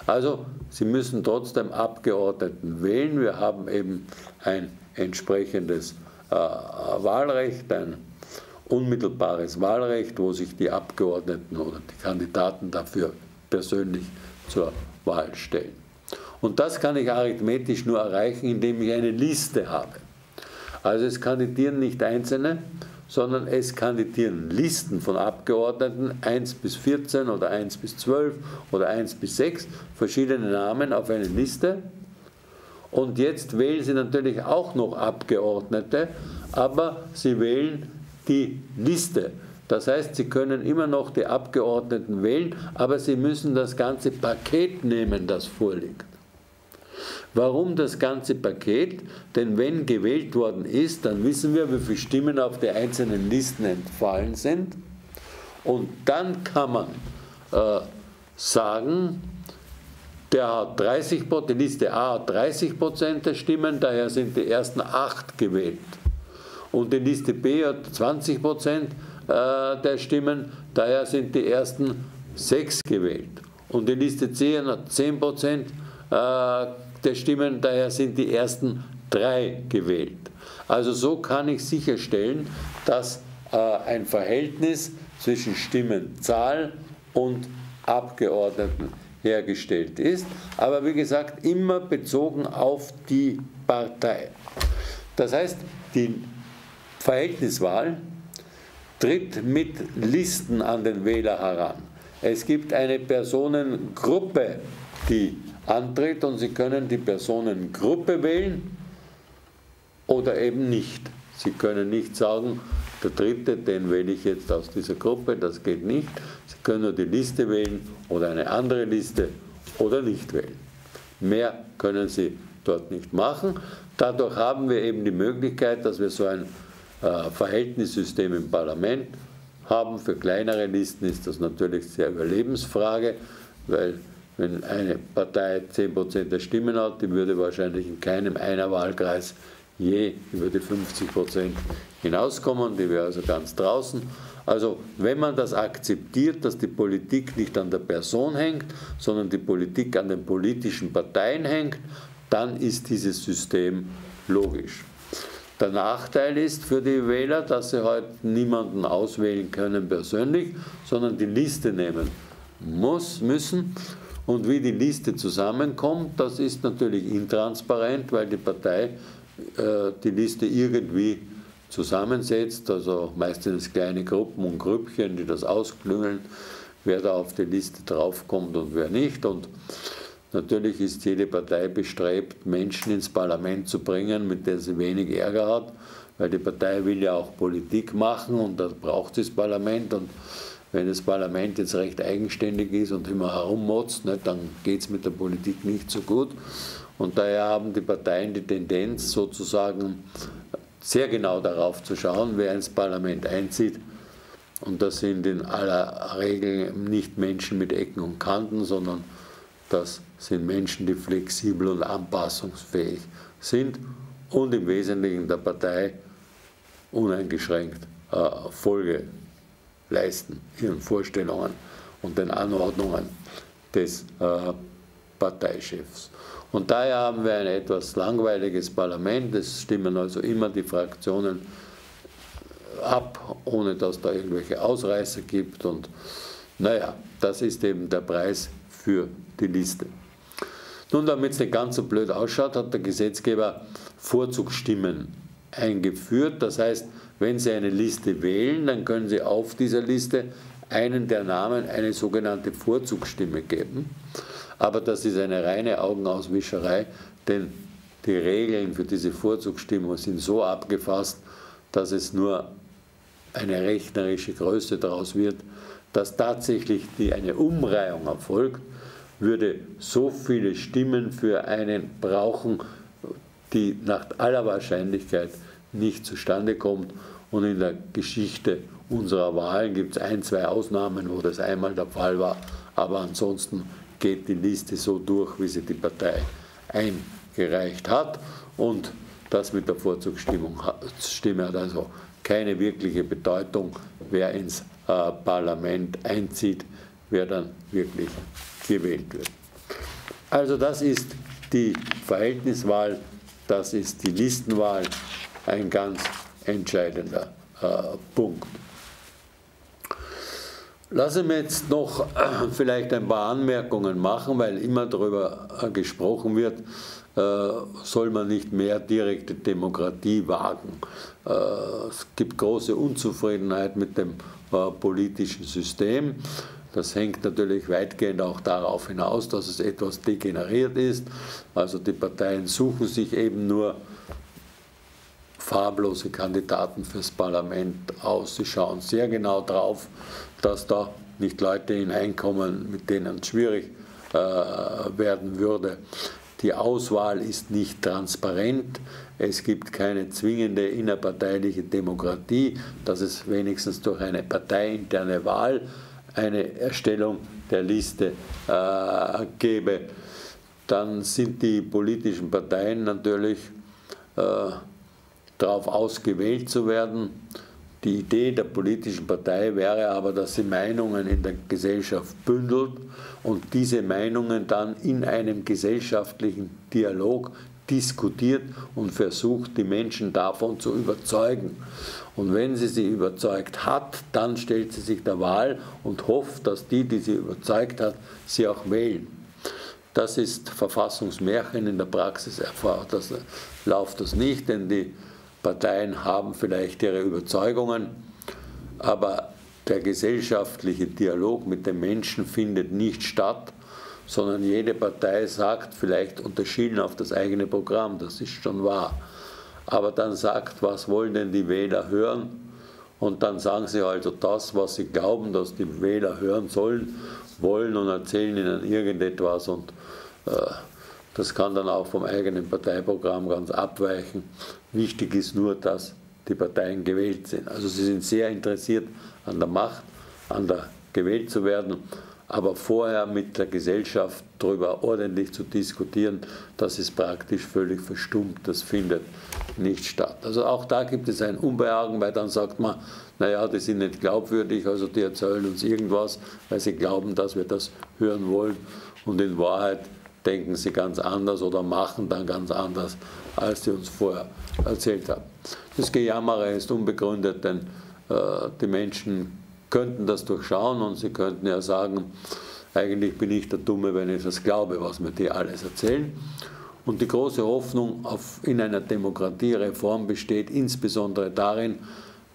Also, Sie müssen trotzdem Abgeordneten wählen. Wir haben eben ein entsprechendes Wahlrecht, ein unmittelbares Wahlrecht, wo sich die Abgeordneten oder die Kandidaten dafür persönlich zur Wahl stellen. Und das kann ich arithmetisch nur erreichen, indem ich eine Liste habe. Also es kandidieren nicht Einzelne, sondern es kandidieren Listen von Abgeordneten 1 bis 14 oder 1 bis 12 oder 1 bis 6, verschiedene Namen auf eine Liste. Und jetzt wählen Sie natürlich auch noch Abgeordnete, aber Sie wählen die Liste. Das heißt, Sie können immer noch die Abgeordneten wählen, aber Sie müssen das ganze Paket nehmen, das vorliegt. Warum das ganze Paket? Denn wenn gewählt worden ist, dann wissen wir, wie viele Stimmen auf die einzelnen Listen entfallen sind. Und dann kann man äh, sagen, der hat 30%, die Liste A hat 30 Prozent der Stimmen, daher sind die ersten acht gewählt. Und die Liste B hat 20 Prozent äh, der Stimmen, daher sind die ersten sechs gewählt. Und die Liste C hat 10 Prozent äh, der Stimmen, daher sind die ersten drei gewählt. Also so kann ich sicherstellen, dass äh, ein Verhältnis zwischen Stimmenzahl und Abgeordneten hergestellt ist, aber wie gesagt immer bezogen auf die Partei. Das heißt, die Verhältniswahl tritt mit Listen an den Wähler heran. Es gibt eine Personengruppe, die antritt und Sie können die Personengruppe wählen oder eben nicht. Sie können nicht sagen, der dritte, den wähle ich jetzt aus dieser Gruppe, das geht nicht. Sie können nur die Liste wählen oder eine andere Liste oder nicht wählen. Mehr können Sie dort nicht machen. Dadurch haben wir eben die Möglichkeit, dass wir so ein äh, Verhältnissystem im Parlament haben. Für kleinere Listen ist das natürlich sehr Überlebensfrage, weil wenn eine Partei 10% der Stimmen hat, die würde wahrscheinlich in keinem einer Wahlkreis je über die 50% hinauskommen, die wäre also ganz draußen. Also wenn man das akzeptiert, dass die Politik nicht an der Person hängt, sondern die Politik an den politischen Parteien hängt, dann ist dieses System logisch. Der Nachteil ist für die Wähler, dass sie heute niemanden auswählen können persönlich, sondern die Liste nehmen muss, müssen. Und wie die Liste zusammenkommt, das ist natürlich intransparent, weil die Partei äh, die Liste irgendwie zusammensetzt, also meistens kleine Gruppen und Grüppchen, die das ausklüngeln, wer da auf die Liste draufkommt und wer nicht. Und natürlich ist jede Partei bestrebt, Menschen ins Parlament zu bringen, mit denen sie wenig Ärger hat, weil die Partei will ja auch Politik machen und da braucht das Parlament. Und wenn das Parlament jetzt recht eigenständig ist und immer herummotzt, ne, dann geht es mit der Politik nicht so gut. Und daher haben die Parteien die Tendenz, sozusagen sehr genau darauf zu schauen, wer ins Parlament einzieht. Und das sind in aller Regel nicht Menschen mit Ecken und Kanten, sondern das sind Menschen, die flexibel und anpassungsfähig sind und im Wesentlichen der Partei uneingeschränkt äh, Folge leisten, ihren Vorstellungen und den Anordnungen des äh, Parteichefs. Und daher haben wir ein etwas langweiliges Parlament, es stimmen also immer die Fraktionen ab, ohne dass da irgendwelche Ausreißer gibt. Und naja, das ist eben der Preis für die Liste. Nun, damit es nicht ganz so blöd ausschaut, hat der Gesetzgeber Vorzugsstimmen eingeführt. Das heißt, wenn Sie eine Liste wählen, dann können Sie auf dieser Liste einen der Namen eine sogenannte Vorzugsstimme geben. Aber das ist eine reine Augenauswischerei, denn die Regeln für diese Vorzugsstimmung sind so abgefasst, dass es nur eine rechnerische Größe daraus wird, dass tatsächlich die, eine Umreihung erfolgt, würde so viele Stimmen für einen brauchen, die nach aller Wahrscheinlichkeit nicht zustande kommt. Und in der Geschichte unserer Wahlen gibt es ein, zwei Ausnahmen, wo das einmal der Fall war, aber ansonsten geht die Liste so durch, wie sie die Partei eingereicht hat. Und das mit der Vorzugsstimme hat also keine wirkliche Bedeutung, wer ins äh, Parlament einzieht, wer dann wirklich gewählt wird. Also das ist die Verhältniswahl, das ist die Listenwahl, ein ganz entscheidender äh, Punkt. Lassen wir jetzt noch äh, vielleicht ein paar Anmerkungen machen, weil immer darüber äh, gesprochen wird, äh, soll man nicht mehr direkte Demokratie wagen. Es gibt große Unzufriedenheit mit dem politischen System. Das hängt natürlich weitgehend auch darauf hinaus, dass es etwas degeneriert ist. Also die Parteien suchen sich eben nur farblose Kandidaten fürs Parlament aus. Sie schauen sehr genau drauf, dass da nicht Leute hineinkommen, mit denen es schwierig äh, werden würde. Die Auswahl ist nicht transparent. Es gibt keine zwingende innerparteiliche Demokratie, dass es wenigstens durch eine parteiinterne Wahl eine Erstellung der Liste äh, gäbe. Dann sind die politischen Parteien natürlich äh, darauf ausgewählt zu werden. Die Idee der politischen Partei wäre aber, dass sie Meinungen in der Gesellschaft bündelt und diese Meinungen dann in einem gesellschaftlichen Dialog diskutiert und versucht, die Menschen davon zu überzeugen. Und wenn sie sie überzeugt hat, dann stellt sie sich der Wahl und hofft, dass die, die sie überzeugt hat, sie auch wählen. Das ist Verfassungsmärchen. In der Praxis das, läuft das nicht, denn die Parteien haben vielleicht ihre Überzeugungen, aber der gesellschaftliche Dialog mit den Menschen findet nicht statt, sondern jede Partei sagt vielleicht unterschieden auf das eigene Programm, das ist schon wahr, aber dann sagt, was wollen denn die Wähler hören? Und dann sagen sie also das, was sie glauben, dass die Wähler hören sollen, wollen und erzählen ihnen irgendetwas und äh, das kann dann auch vom eigenen Parteiprogramm ganz abweichen. Wichtig ist nur, dass die Parteien gewählt sind. Also sie sind sehr interessiert an der Macht, an der gewählt zu werden, aber vorher mit der Gesellschaft darüber ordentlich zu diskutieren, das ist praktisch völlig verstummt, das findet nicht statt. Also auch da gibt es ein Unbehagen, weil dann sagt man, naja, die sind nicht glaubwürdig, also die erzählen uns irgendwas, weil sie glauben, dass wir das hören wollen und in Wahrheit denken sie ganz anders oder machen dann ganz anders, als sie uns vorher erzählt haben. Das Gejammere ist unbegründet, denn äh, die Menschen könnten das durchschauen und sie könnten ja sagen, eigentlich bin ich der Dumme, wenn ich das glaube, was mir die alles erzählen. Und die große Hoffnung auf, in einer Demokratiereform besteht insbesondere darin,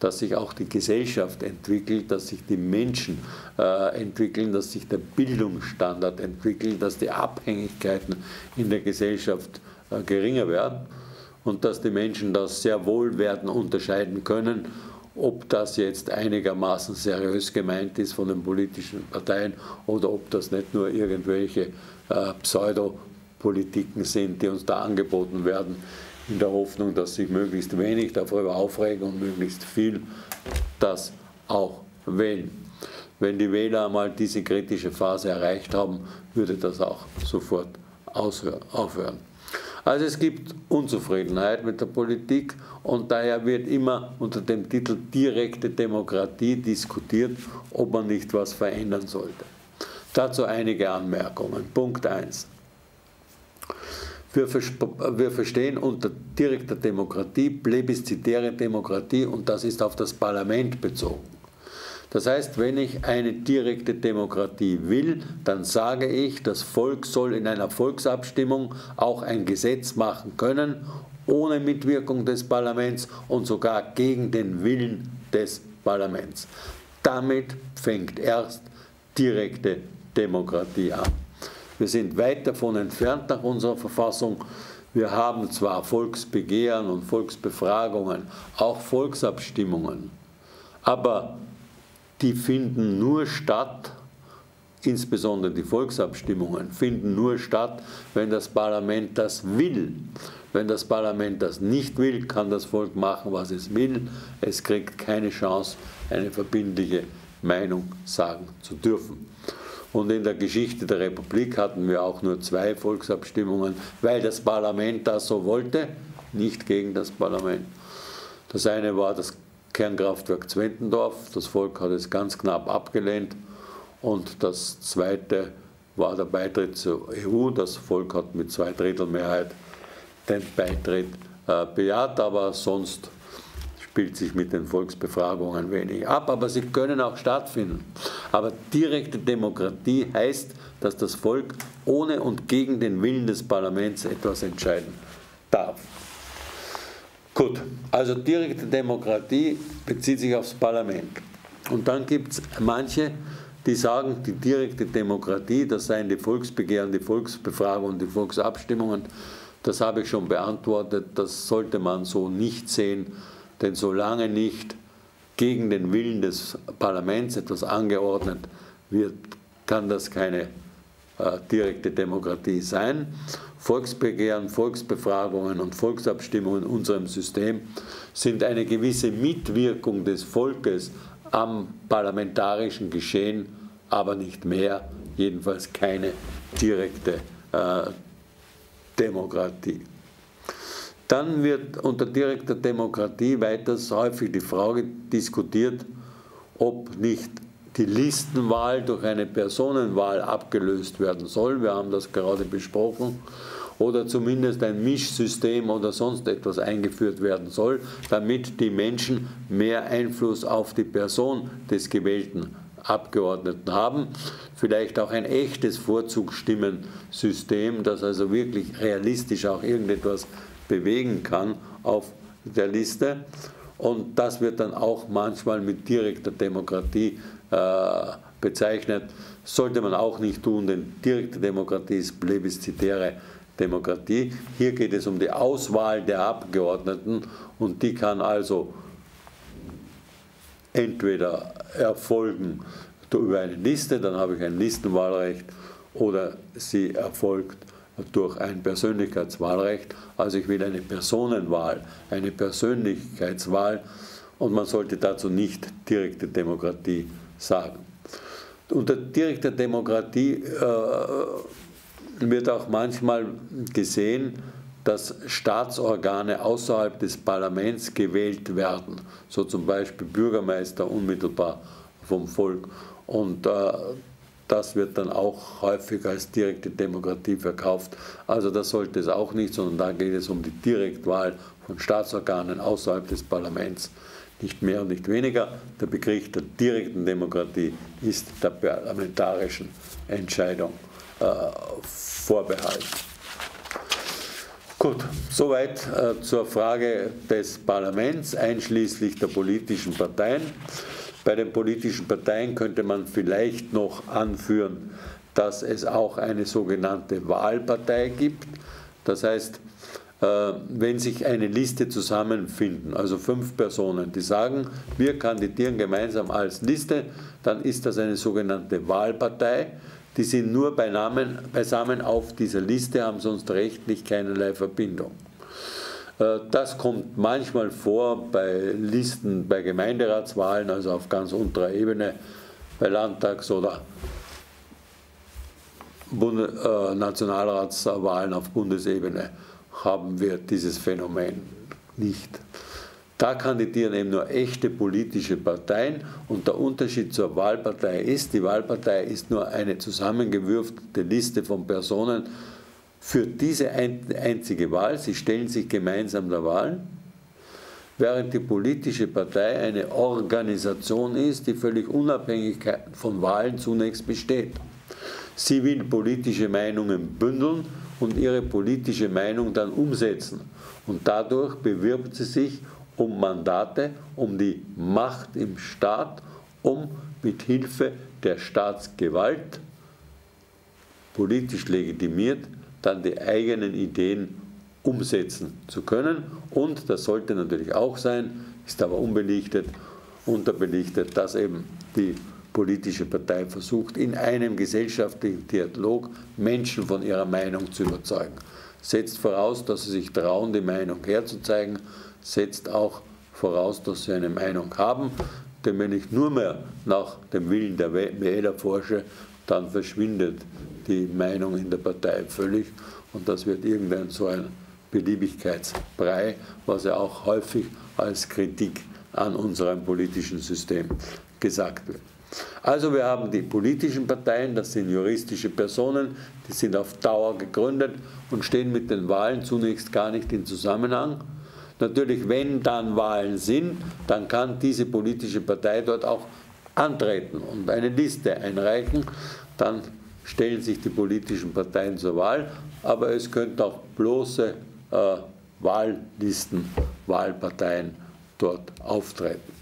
dass sich auch die Gesellschaft entwickelt, dass sich die Menschen äh, entwickeln, dass sich der Bildungsstandard entwickelt, dass die Abhängigkeiten in der Gesellschaft äh, geringer werden und dass die Menschen das sehr wohl werden unterscheiden können, ob das jetzt einigermaßen seriös gemeint ist von den politischen Parteien oder ob das nicht nur irgendwelche äh, Pseudopolitiken sind, die uns da angeboten werden in der Hoffnung, dass sich möglichst wenig darüber aufregen und möglichst viel das auch wählen. Wenn die Wähler einmal diese kritische Phase erreicht haben, würde das auch sofort aufhören. Also es gibt Unzufriedenheit mit der Politik und daher wird immer unter dem Titel direkte Demokratie diskutiert, ob man nicht was verändern sollte. Dazu einige Anmerkungen. Punkt 1. Wir, wir verstehen unter direkter Demokratie plebiszitäre Demokratie und das ist auf das Parlament bezogen. Das heißt, wenn ich eine direkte Demokratie will, dann sage ich, das Volk soll in einer Volksabstimmung auch ein Gesetz machen können, ohne Mitwirkung des Parlaments und sogar gegen den Willen des Parlaments. Damit fängt erst direkte Demokratie an. Wir sind weit davon entfernt nach unserer Verfassung. Wir haben zwar Volksbegehren und Volksbefragungen, auch Volksabstimmungen, aber die finden nur statt, insbesondere die Volksabstimmungen, finden nur statt, wenn das Parlament das will. Wenn das Parlament das nicht will, kann das Volk machen, was es will. Es kriegt keine Chance, eine verbindliche Meinung sagen zu dürfen. Und in der Geschichte der Republik hatten wir auch nur zwei Volksabstimmungen, weil das Parlament das so wollte, nicht gegen das Parlament. Das eine war das Kernkraftwerk Zwentendorf, das Volk hat es ganz knapp abgelehnt. Und das zweite war der Beitritt zur EU. Das Volk hat mit zwei Drittel Mehrheit den Beitritt äh, bejaht, aber sonst spielt sich mit den Volksbefragungen wenig ab, aber sie können auch stattfinden. Aber direkte Demokratie heißt, dass das Volk ohne und gegen den Willen des Parlaments etwas entscheiden darf. Gut, also direkte Demokratie bezieht sich aufs Parlament. Und dann gibt es manche, die sagen, die direkte Demokratie, das seien die Volksbegehren, die Volksbefragungen, die Volksabstimmungen, das habe ich schon beantwortet, das sollte man so nicht sehen denn solange nicht gegen den Willen des Parlaments etwas angeordnet wird, kann das keine äh, direkte Demokratie sein. Volksbegehren, Volksbefragungen und Volksabstimmungen in unserem System sind eine gewisse Mitwirkung des Volkes am parlamentarischen Geschehen, aber nicht mehr, jedenfalls keine direkte äh, Demokratie. Dann wird unter direkter Demokratie weiters häufig die Frage diskutiert, ob nicht die Listenwahl durch eine Personenwahl abgelöst werden soll. Wir haben das gerade besprochen. Oder zumindest ein Mischsystem oder sonst etwas eingeführt werden soll, damit die Menschen mehr Einfluss auf die Person des gewählten Abgeordneten haben. Vielleicht auch ein echtes Vorzugsstimmensystem, das also wirklich realistisch auch irgendetwas bewegen kann auf der Liste. Und das wird dann auch manchmal mit direkter Demokratie äh, bezeichnet. Sollte man auch nicht tun, denn direkte Demokratie ist plebiszitäre Demokratie. Hier geht es um die Auswahl der Abgeordneten und die kann also entweder erfolgen über eine Liste, dann habe ich ein Listenwahlrecht, oder sie erfolgt durch ein Persönlichkeitswahlrecht. Also ich will eine Personenwahl, eine Persönlichkeitswahl und man sollte dazu nicht direkte Demokratie sagen. Unter direkter Demokratie äh, wird auch manchmal gesehen, dass Staatsorgane außerhalb des Parlaments gewählt werden, so zum Beispiel Bürgermeister unmittelbar vom Volk. Und äh, das wird dann auch häufig als direkte Demokratie verkauft. Also das sollte es auch nicht, sondern da geht es um die Direktwahl von Staatsorganen außerhalb des Parlaments. Nicht mehr und nicht weniger. Der Begriff der direkten Demokratie ist der parlamentarischen Entscheidung äh, vorbehalten. Gut, soweit äh, zur Frage des Parlaments einschließlich der politischen Parteien. Bei den politischen Parteien könnte man vielleicht noch anführen, dass es auch eine sogenannte Wahlpartei gibt. Das heißt, äh, wenn sich eine Liste zusammenfinden, also fünf Personen, die sagen, wir kandidieren gemeinsam als Liste, dann ist das eine sogenannte Wahlpartei. Die sind nur beisammen auf dieser Liste, haben sonst rechtlich keinerlei Verbindung. Äh, das kommt manchmal vor bei Listen, bei Gemeinderatswahlen, also auf ganz unterer Ebene, bei Landtags- oder äh, Nationalratswahlen auf Bundesebene haben wir dieses Phänomen nicht. Da kandidieren eben nur echte politische Parteien und der Unterschied zur Wahlpartei ist, die Wahlpartei ist nur eine zusammengewürfte Liste von Personen, für diese einzige Wahl. Sie stellen sich gemeinsam der Wahl, während die politische Partei eine Organisation ist, die völlig unabhängig von Wahlen zunächst besteht. Sie will politische Meinungen bündeln und ihre politische Meinung dann umsetzen. Und dadurch bewirbt sie sich um Mandate, um die Macht im Staat, um mit Hilfe der Staatsgewalt, politisch legitimiert, dann die eigenen Ideen umsetzen zu können. Und das sollte natürlich auch sein, ist aber unbelichtet, unterbelichtet, dass eben die politische Partei versucht, in einem gesellschaftlichen Dialog Menschen von ihrer Meinung zu überzeugen. Setzt voraus, dass sie sich trauen, die Meinung herzuzeigen, setzt auch voraus, dass sie eine Meinung haben. Denn wenn ich nur mehr nach dem Willen der Wähler forsche, dann verschwindet die Meinung in der Partei völlig und das wird irgendein so ein Beliebigkeitsbrei, was ja auch häufig als Kritik an unserem politischen System gesagt wird. Also wir haben die politischen Parteien, das sind juristische Personen, die sind auf Dauer gegründet und stehen mit den Wahlen zunächst gar nicht in Zusammenhang. Natürlich, wenn dann Wahlen sind, dann kann diese politische Partei dort auch antreten und eine Liste einreichen. Dann stellen sich die politischen Parteien zur Wahl, aber es könnten auch bloße äh, Wahllisten, Wahlparteien dort auftreten.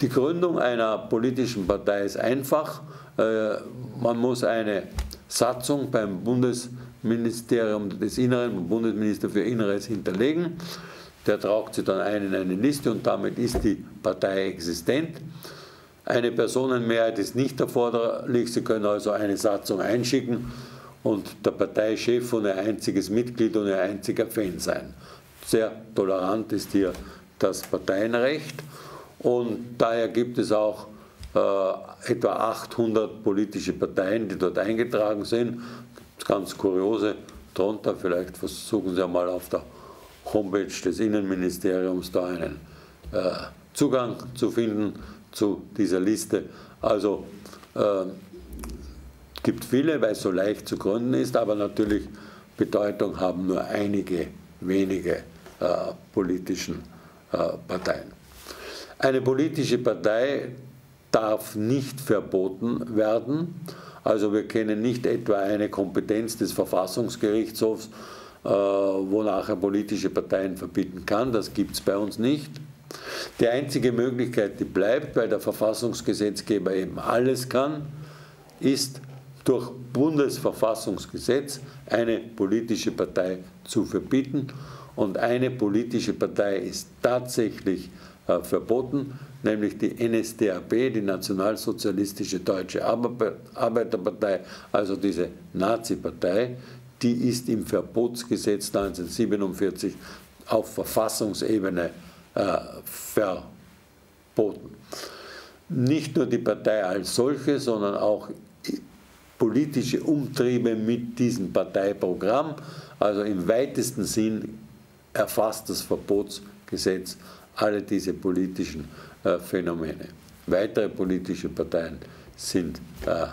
Die Gründung einer politischen Partei ist einfach. Äh, man muss eine Satzung beim Bundesministerium des Inneren, beim Bundesminister für Inneres hinterlegen. Der tragt sie dann ein in eine Liste und damit ist die Partei existent. Eine Personenmehrheit ist nicht erforderlich. Sie können also eine Satzung einschicken und der Parteichef und ein einziges Mitglied und ein einziger Fan sein. Sehr tolerant ist hier das Parteienrecht. Und daher gibt es auch äh, etwa 800 politische Parteien, die dort eingetragen sind. Ganz kuriose drunter, vielleicht versuchen Sie einmal auf der Homepage des Innenministeriums da einen äh, Zugang zu finden zu dieser Liste. Also äh, gibt viele, weil es so leicht zu gründen ist, aber natürlich Bedeutung haben nur einige wenige äh, politischen äh, Parteien. Eine politische Partei darf nicht verboten werden. Also wir kennen nicht etwa eine Kompetenz des Verfassungsgerichtshofs, äh, wonach er politische Parteien verbieten kann. Das gibt es bei uns nicht. Die einzige Möglichkeit, die bleibt, weil der Verfassungsgesetzgeber eben alles kann, ist durch Bundesverfassungsgesetz eine politische Partei zu verbieten. Und eine politische Partei ist tatsächlich äh, verboten, nämlich die NSDAP, die Nationalsozialistische Deutsche Arbeiterpartei, also diese Nazi-Partei, die ist im Verbotsgesetz 1947 auf Verfassungsebene äh, verboten. Nicht nur die Partei als solche, sondern auch politische Umtriebe mit diesem Parteiprogramm, also im weitesten Sinn erfasst das Verbotsgesetz alle diese politischen äh, Phänomene. Weitere politische Parteien sind äh,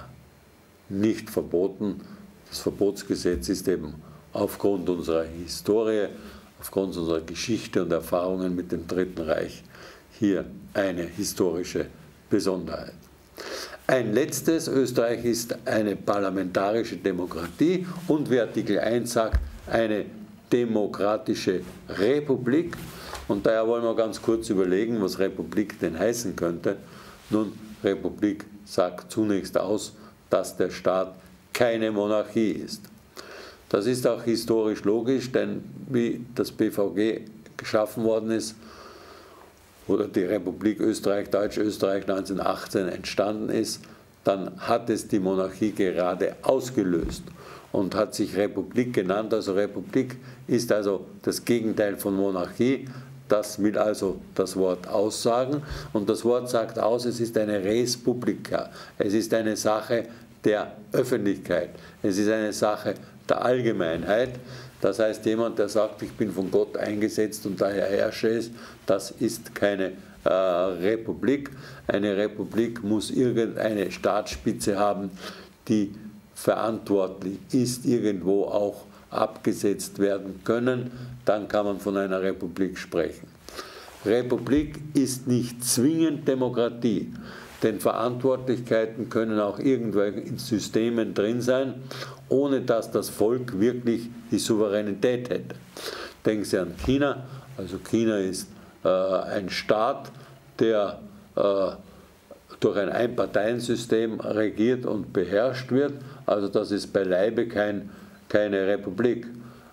nicht verboten. Das Verbotsgesetz ist eben aufgrund unserer Historie, aufgrund unserer Geschichte und Erfahrungen mit dem Dritten Reich hier eine historische Besonderheit. Ein letztes, Österreich ist eine parlamentarische Demokratie und wie Artikel 1 sagt, eine demokratische Republik. Und daher wollen wir ganz kurz überlegen, was Republik denn heißen könnte. Nun, Republik sagt zunächst aus, dass der Staat keine Monarchie ist. Das ist auch historisch logisch, denn wie das BVG geschaffen worden ist, oder die Republik Österreich, Deutsch-Österreich 1918 entstanden ist, dann hat es die Monarchie gerade ausgelöst und hat sich Republik genannt. Also Republik ist also das Gegenteil von Monarchie. Das will also das Wort aussagen. Und das Wort sagt aus, es ist eine Res Publica. Es ist eine Sache der Öffentlichkeit. Es ist eine Sache der Allgemeinheit. Das heißt, jemand, der sagt, ich bin von Gott eingesetzt und daher herrsche es, das ist keine äh, Republik. Eine Republik muss irgendeine Staatsspitze haben, die verantwortlich ist, irgendwo auch abgesetzt werden können, dann kann man von einer Republik sprechen. Republik ist nicht zwingend Demokratie, denn Verantwortlichkeiten können auch irgendwo in Systemen drin sein, ohne dass das Volk wirklich die Souveränität hätte. Denken Sie an China, also China ist äh, ein Staat, der äh, durch ein Einparteiensystem regiert und beherrscht wird. Also das ist beileibe kein, keine Republik.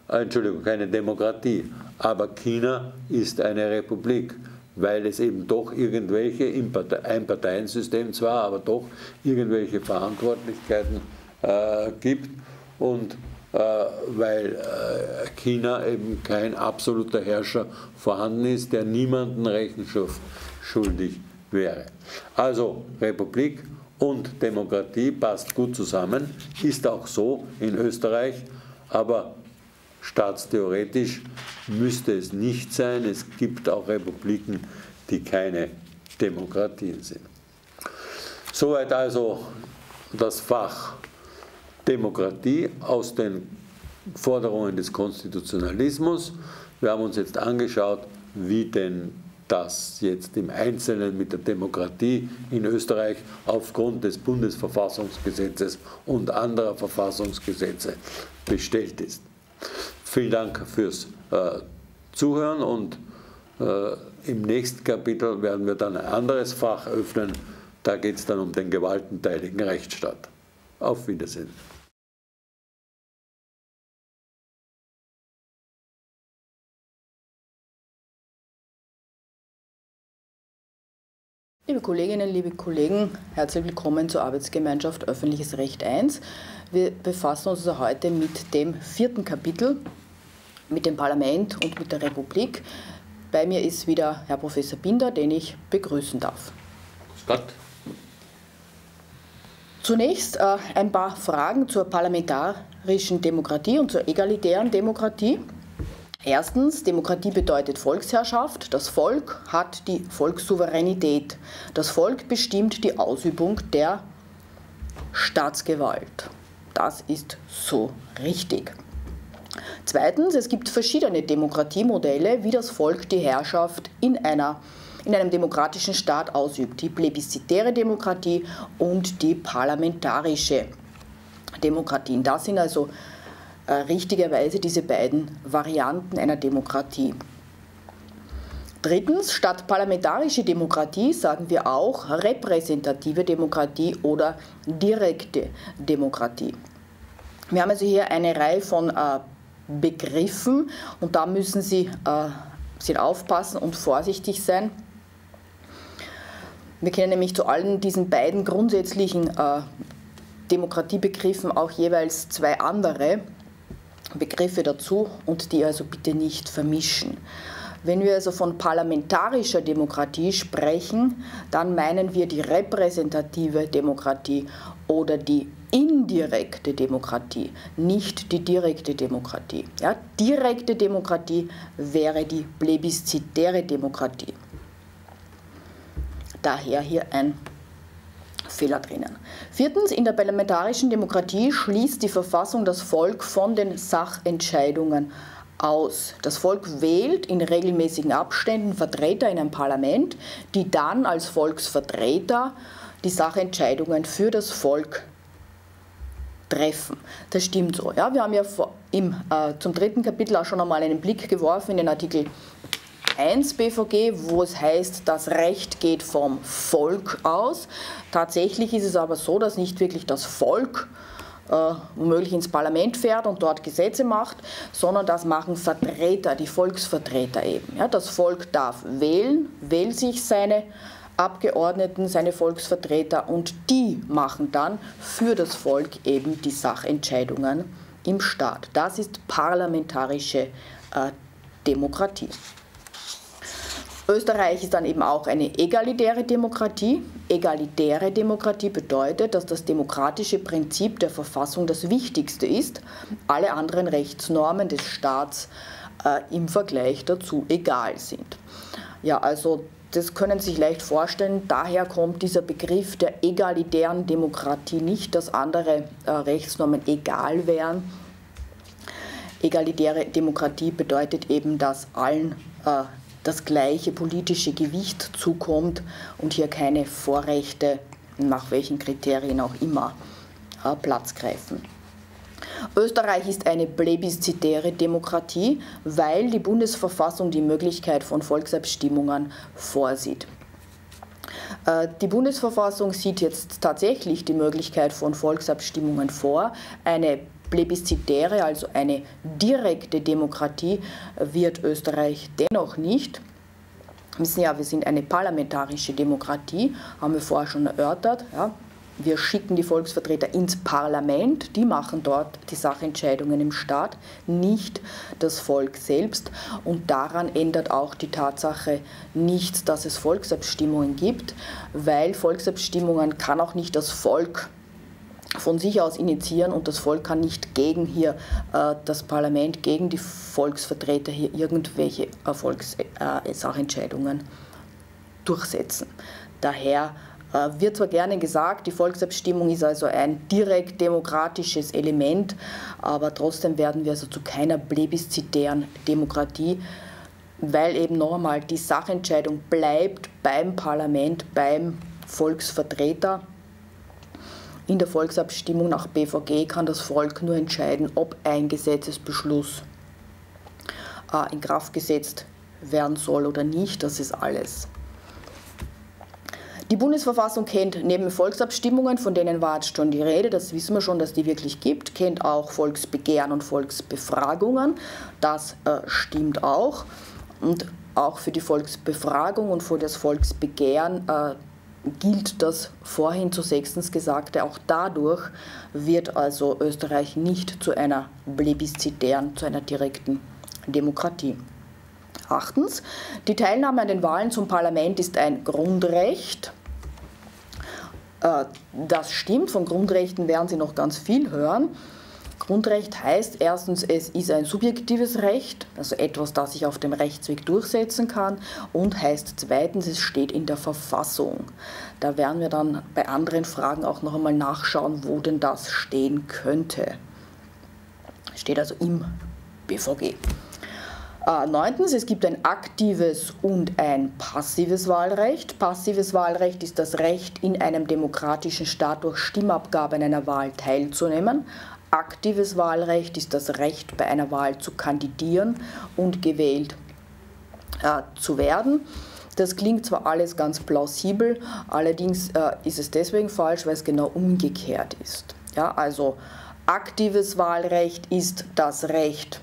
äh, Entschuldigung, keine Demokratie, aber China ist eine Republik, weil es eben doch irgendwelche, ein Parteiensystem zwar, aber doch irgendwelche Verantwortlichkeiten äh, gibt und äh, weil äh, China eben kein absoluter Herrscher vorhanden ist, der niemanden Rechenschaft schuldig wäre. Also Republik und Demokratie passt gut zusammen, ist auch so in Österreich, aber staatstheoretisch müsste es nicht sein. Es gibt auch Republiken, die keine Demokratien sind. Soweit also das Fach Demokratie aus den Forderungen des Konstitutionalismus. Wir haben uns jetzt angeschaut, wie denn das jetzt im Einzelnen mit der Demokratie in Österreich aufgrund des Bundesverfassungsgesetzes und anderer Verfassungsgesetze bestellt ist. Vielen Dank fürs äh, Zuhören und äh, im nächsten Kapitel werden wir dann ein anderes Fach öffnen. Da geht es dann um den gewaltenteiligen Rechtsstaat. Auf Wiedersehen. Liebe Kolleginnen, liebe Kollegen, herzlich willkommen zur Arbeitsgemeinschaft Öffentliches Recht 1. Wir befassen uns also heute mit dem vierten Kapitel, mit dem Parlament und mit der Republik. Bei mir ist wieder Herr Professor Binder, den ich begrüßen darf. Gott. Zunächst äh, ein paar Fragen zur parlamentarischen Demokratie und zur egalitären Demokratie. Erstens, Demokratie bedeutet Volksherrschaft. Das Volk hat die Volkssouveränität. Das Volk bestimmt die Ausübung der Staatsgewalt. Das ist so richtig. Zweitens, es gibt verschiedene Demokratiemodelle, wie das Volk die Herrschaft in, einer, in einem demokratischen Staat ausübt. Die plebiszitäre Demokratie und die parlamentarische Demokratie. Das sind also richtigerweise diese beiden Varianten einer Demokratie. Drittens, statt parlamentarische Demokratie sagen wir auch repräsentative Demokratie oder direkte Demokratie. Wir haben also hier eine Reihe von äh, Begriffen und da müssen Sie, äh, Sie aufpassen und vorsichtig sein. Wir kennen nämlich zu allen diesen beiden grundsätzlichen äh, Demokratiebegriffen auch jeweils zwei andere. Begriffe dazu und die also bitte nicht vermischen. Wenn wir also von parlamentarischer Demokratie sprechen, dann meinen wir die repräsentative Demokratie oder die indirekte Demokratie, nicht die direkte Demokratie. Ja, direkte Demokratie wäre die plebiszitäre Demokratie. Daher hier ein Fehler drinnen. Viertens, in der parlamentarischen Demokratie schließt die Verfassung das Volk von den Sachentscheidungen aus. Das Volk wählt in regelmäßigen Abständen Vertreter in ein Parlament, die dann als Volksvertreter die Sachentscheidungen für das Volk treffen. Das stimmt so. Ja, wir haben ja im, äh, zum dritten Kapitel auch schon einmal einen Blick geworfen in den Artikel 1 BVG, wo es heißt, das Recht geht vom Volk aus. Tatsächlich ist es aber so, dass nicht wirklich das Volk äh, womöglich ins Parlament fährt und dort Gesetze macht, sondern das machen Vertreter, die Volksvertreter eben. Ja, das Volk darf wählen, wählt sich seine Abgeordneten, seine Volksvertreter und die machen dann für das Volk eben die Sachentscheidungen im Staat. Das ist parlamentarische äh, Demokratie. Österreich ist dann eben auch eine egalitäre Demokratie. Egalitäre Demokratie bedeutet, dass das demokratische Prinzip der Verfassung das wichtigste ist, alle anderen Rechtsnormen des Staats äh, im Vergleich dazu egal sind. Ja, also das können Sie sich leicht vorstellen. Daher kommt dieser Begriff der egalitären Demokratie nicht, dass andere äh, Rechtsnormen egal wären. Egalitäre Demokratie bedeutet eben, dass allen äh, das gleiche politische Gewicht zukommt und hier keine Vorrechte, nach welchen Kriterien auch immer, äh, Platz greifen. Österreich ist eine plebiszitäre Demokratie, weil die Bundesverfassung die Möglichkeit von Volksabstimmungen vorsieht. Äh, die Bundesverfassung sieht jetzt tatsächlich die Möglichkeit von Volksabstimmungen vor. Eine plebiszitäre, also eine direkte Demokratie wird Österreich dennoch nicht. Wir wissen ja, wir sind eine parlamentarische Demokratie, haben wir vorher schon erörtert. Ja. Wir schicken die Volksvertreter ins Parlament, die machen dort die Sachentscheidungen im Staat, nicht das Volk selbst. Und daran ändert auch die Tatsache nichts, dass es Volksabstimmungen gibt, weil Volksabstimmungen kann auch nicht das Volk von sich aus initiieren und das Volk kann nicht gegen hier äh, das Parlament, gegen die Volksvertreter hier irgendwelche Erfolgssachentscheidungen äh, durchsetzen. Daher äh, wird zwar gerne gesagt, die Volksabstimmung ist also ein direkt demokratisches Element, aber trotzdem werden wir also zu keiner plebiszitären Demokratie, weil eben noch einmal die Sachentscheidung bleibt beim Parlament, beim Volksvertreter in der Volksabstimmung nach BVG kann das Volk nur entscheiden, ob ein Gesetzesbeschluss äh, in Kraft gesetzt werden soll oder nicht. Das ist alles. Die Bundesverfassung kennt neben Volksabstimmungen, von denen war jetzt schon die Rede, das wissen wir schon, dass die wirklich gibt, kennt auch Volksbegehren und Volksbefragungen. Das äh, stimmt auch. Und auch für die Volksbefragung und für das Volksbegehren äh, gilt das vorhin zu sechstens Gesagte. Auch dadurch wird also Österreich nicht zu einer plebiszitären, zu einer direkten Demokratie. Achtens, die Teilnahme an den Wahlen zum Parlament ist ein Grundrecht. Äh, das stimmt, von Grundrechten werden Sie noch ganz viel hören. Grundrecht heißt erstens, es ist ein subjektives Recht, also etwas, das ich auf dem Rechtsweg durchsetzen kann, und heißt zweitens, es steht in der Verfassung. Da werden wir dann bei anderen Fragen auch noch einmal nachschauen, wo denn das stehen könnte. Steht also im BVG. Äh, neuntens, es gibt ein aktives und ein passives Wahlrecht. Passives Wahlrecht ist das Recht, in einem demokratischen Staat durch Stimmabgabe an einer Wahl teilzunehmen. Aktives Wahlrecht ist das Recht, bei einer Wahl zu kandidieren und gewählt äh, zu werden. Das klingt zwar alles ganz plausibel, allerdings äh, ist es deswegen falsch, weil es genau umgekehrt ist. Ja, also aktives Wahlrecht ist das Recht,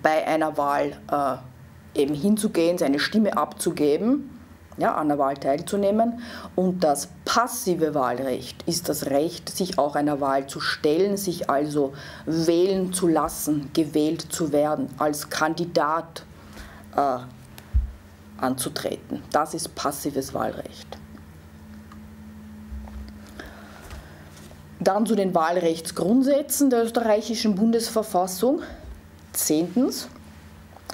bei einer Wahl äh, eben hinzugehen, seine Stimme abzugeben ja, an der Wahl teilzunehmen. Und das passive Wahlrecht ist das Recht, sich auch einer Wahl zu stellen, sich also wählen zu lassen, gewählt zu werden, als Kandidat äh, anzutreten. Das ist passives Wahlrecht. Dann zu den Wahlrechtsgrundsätzen der österreichischen Bundesverfassung. Zehntens.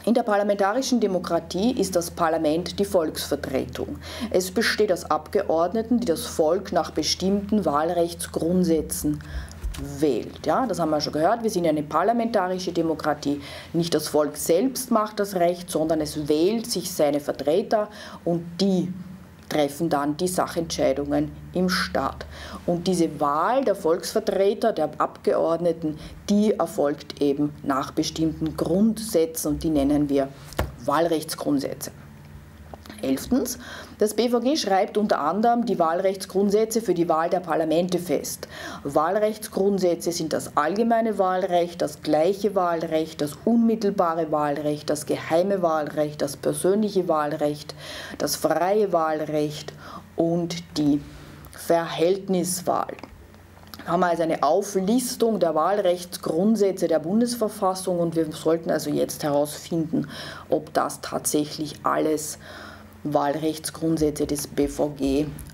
In der parlamentarischen Demokratie ist das Parlament die Volksvertretung. Es besteht aus Abgeordneten, die das Volk nach bestimmten Wahlrechtsgrundsätzen wählt. Ja, das haben wir schon gehört. Wir sind eine parlamentarische Demokratie. Nicht das Volk selbst macht das Recht, sondern es wählt sich seine Vertreter und die treffen dann die Sachentscheidungen im Staat. Und diese Wahl der Volksvertreter, der Abgeordneten, die erfolgt eben nach bestimmten Grundsätzen und die nennen wir Wahlrechtsgrundsätze. Elftens, das BVG schreibt unter anderem die Wahlrechtsgrundsätze für die Wahl der Parlamente fest. Wahlrechtsgrundsätze sind das allgemeine Wahlrecht, das gleiche Wahlrecht, das unmittelbare Wahlrecht, das geheime Wahlrecht, das persönliche Wahlrecht, das freie Wahlrecht und die Verhältniswahl. Wir haben also eine Auflistung der Wahlrechtsgrundsätze der Bundesverfassung und wir sollten also jetzt herausfinden, ob das tatsächlich alles Wahlrechtsgrundsätze des BVG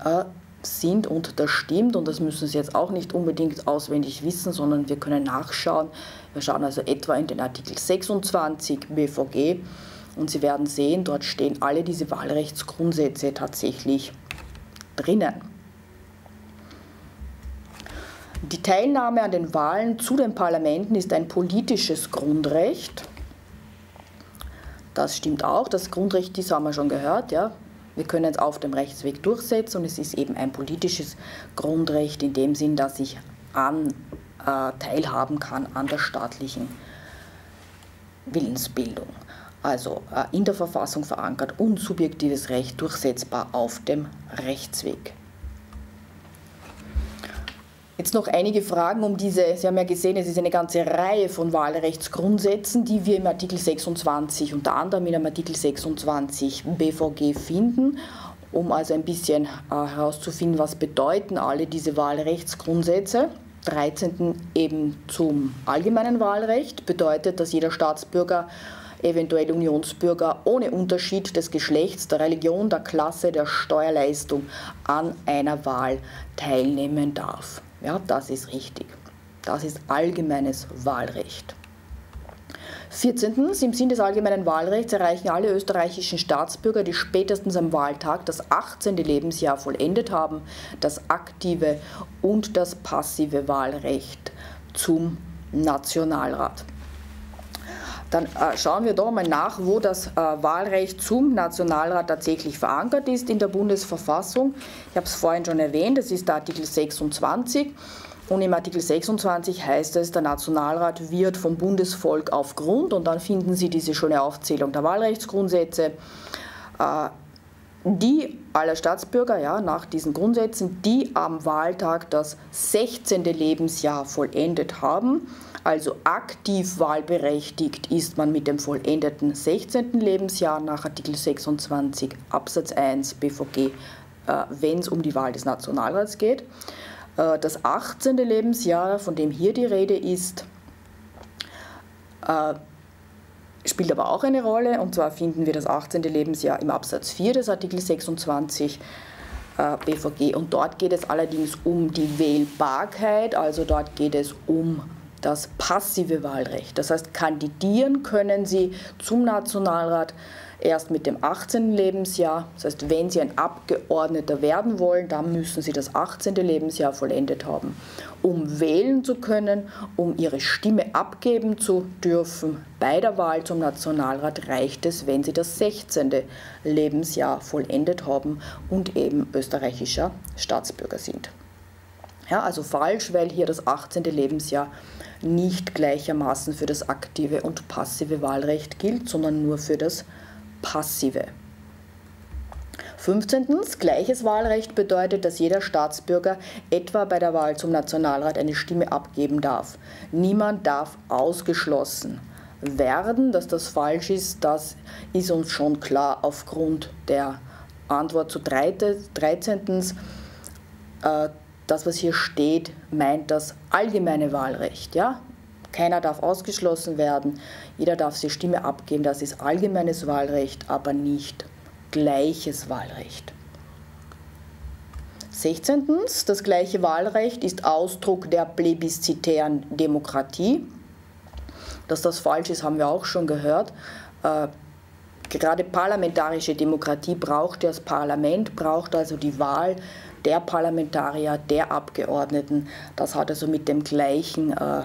äh, sind und das stimmt und das müssen Sie jetzt auch nicht unbedingt auswendig wissen, sondern wir können nachschauen. Wir schauen also etwa in den Artikel 26 BVG und Sie werden sehen, dort stehen alle diese Wahlrechtsgrundsätze tatsächlich drinnen. Die Teilnahme an den Wahlen zu den Parlamenten ist ein politisches Grundrecht das stimmt auch. Das Grundrecht, das haben wir schon gehört. Ja. Wir können es auf dem Rechtsweg durchsetzen und es ist eben ein politisches Grundrecht in dem Sinn, dass ich an, äh, teilhaben kann an der staatlichen Willensbildung. Also äh, in der Verfassung verankert und subjektives Recht durchsetzbar auf dem Rechtsweg. Jetzt noch einige Fragen um diese, Sie haben ja gesehen, es ist eine ganze Reihe von Wahlrechtsgrundsätzen, die wir im Artikel 26, unter anderem in dem Artikel 26 BVG finden, um also ein bisschen äh, herauszufinden, was bedeuten alle diese Wahlrechtsgrundsätze. 13. eben zum allgemeinen Wahlrecht bedeutet, dass jeder Staatsbürger eventuell Unionsbürger ohne Unterschied des Geschlechts, der Religion, der Klasse, der Steuerleistung an einer Wahl teilnehmen darf. Ja, das ist richtig. Das ist allgemeines Wahlrecht. 14. Im Sinn des allgemeinen Wahlrechts erreichen alle österreichischen Staatsbürger, die spätestens am Wahltag das 18. Lebensjahr vollendet haben, das aktive und das passive Wahlrecht zum Nationalrat. Dann äh, schauen wir doch mal nach, wo das äh, Wahlrecht zum Nationalrat tatsächlich verankert ist in der Bundesverfassung. Ich habe es vorhin schon erwähnt, das ist der Artikel 26. Und im Artikel 26 heißt es, der Nationalrat wird vom Bundesvolk aufgrund, und dann finden Sie diese schöne Aufzählung der Wahlrechtsgrundsätze, äh, die aller Staatsbürger ja, nach diesen Grundsätzen, die am Wahltag das 16. Lebensjahr vollendet haben, also aktiv wahlberechtigt ist man mit dem vollendeten 16. Lebensjahr nach Artikel 26 Absatz 1 BVG, äh, wenn es um die Wahl des Nationalrats geht. Äh, das 18. Lebensjahr, von dem hier die Rede ist, äh, spielt aber auch eine Rolle. Und zwar finden wir das 18. Lebensjahr im Absatz 4 des Artikel 26 BVG. Und dort geht es allerdings um die Wählbarkeit, also dort geht es um das passive Wahlrecht. Das heißt, kandidieren können Sie zum Nationalrat erst mit dem 18. Lebensjahr. Das heißt, wenn Sie ein Abgeordneter werden wollen, dann müssen Sie das 18. Lebensjahr vollendet haben. Um wählen zu können, um Ihre Stimme abgeben zu dürfen bei der Wahl zum Nationalrat, reicht es, wenn Sie das 16. Lebensjahr vollendet haben und eben österreichischer Staatsbürger sind. Ja, also falsch, weil hier das 18. Lebensjahr nicht gleichermaßen für das aktive und passive Wahlrecht gilt, sondern nur für das passive. 15. Gleiches Wahlrecht bedeutet, dass jeder Staatsbürger etwa bei der Wahl zum Nationalrat eine Stimme abgeben darf. Niemand darf ausgeschlossen werden. Dass das falsch ist, das ist uns schon klar aufgrund der Antwort zu 13. Das, was hier steht, meint das allgemeine Wahlrecht. Ja? Keiner darf ausgeschlossen werden, jeder darf seine Stimme abgeben. Das ist allgemeines Wahlrecht, aber nicht gleiches Wahlrecht. 16. Das gleiche Wahlrecht ist Ausdruck der plebiszitären Demokratie. Dass das falsch ist, haben wir auch schon gehört. Äh, gerade parlamentarische Demokratie braucht das Parlament, braucht also die Wahl der Parlamentarier, der Abgeordneten. Das hat also mit dem gleichen äh,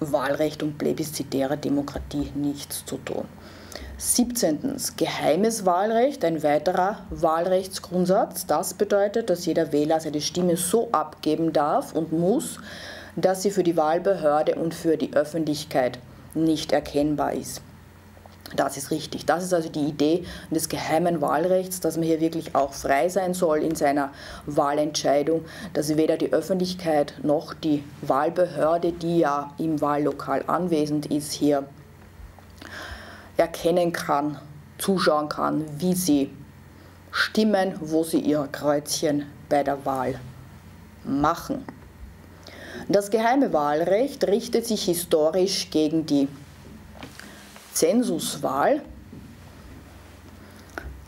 Wahlrecht und plebiszitärer Demokratie nichts zu tun. 17. Geheimes Wahlrecht, ein weiterer Wahlrechtsgrundsatz. Das bedeutet, dass jeder Wähler seine Stimme so abgeben darf und muss, dass sie für die Wahlbehörde und für die Öffentlichkeit nicht erkennbar ist. Das ist richtig. Das ist also die Idee des geheimen Wahlrechts, dass man hier wirklich auch frei sein soll in seiner Wahlentscheidung, dass weder die Öffentlichkeit noch die Wahlbehörde, die ja im Wahllokal anwesend ist, hier erkennen kann, zuschauen kann, wie sie stimmen, wo sie ihr Kreuzchen bei der Wahl machen. Das geheime Wahlrecht richtet sich historisch gegen die Zensuswahl.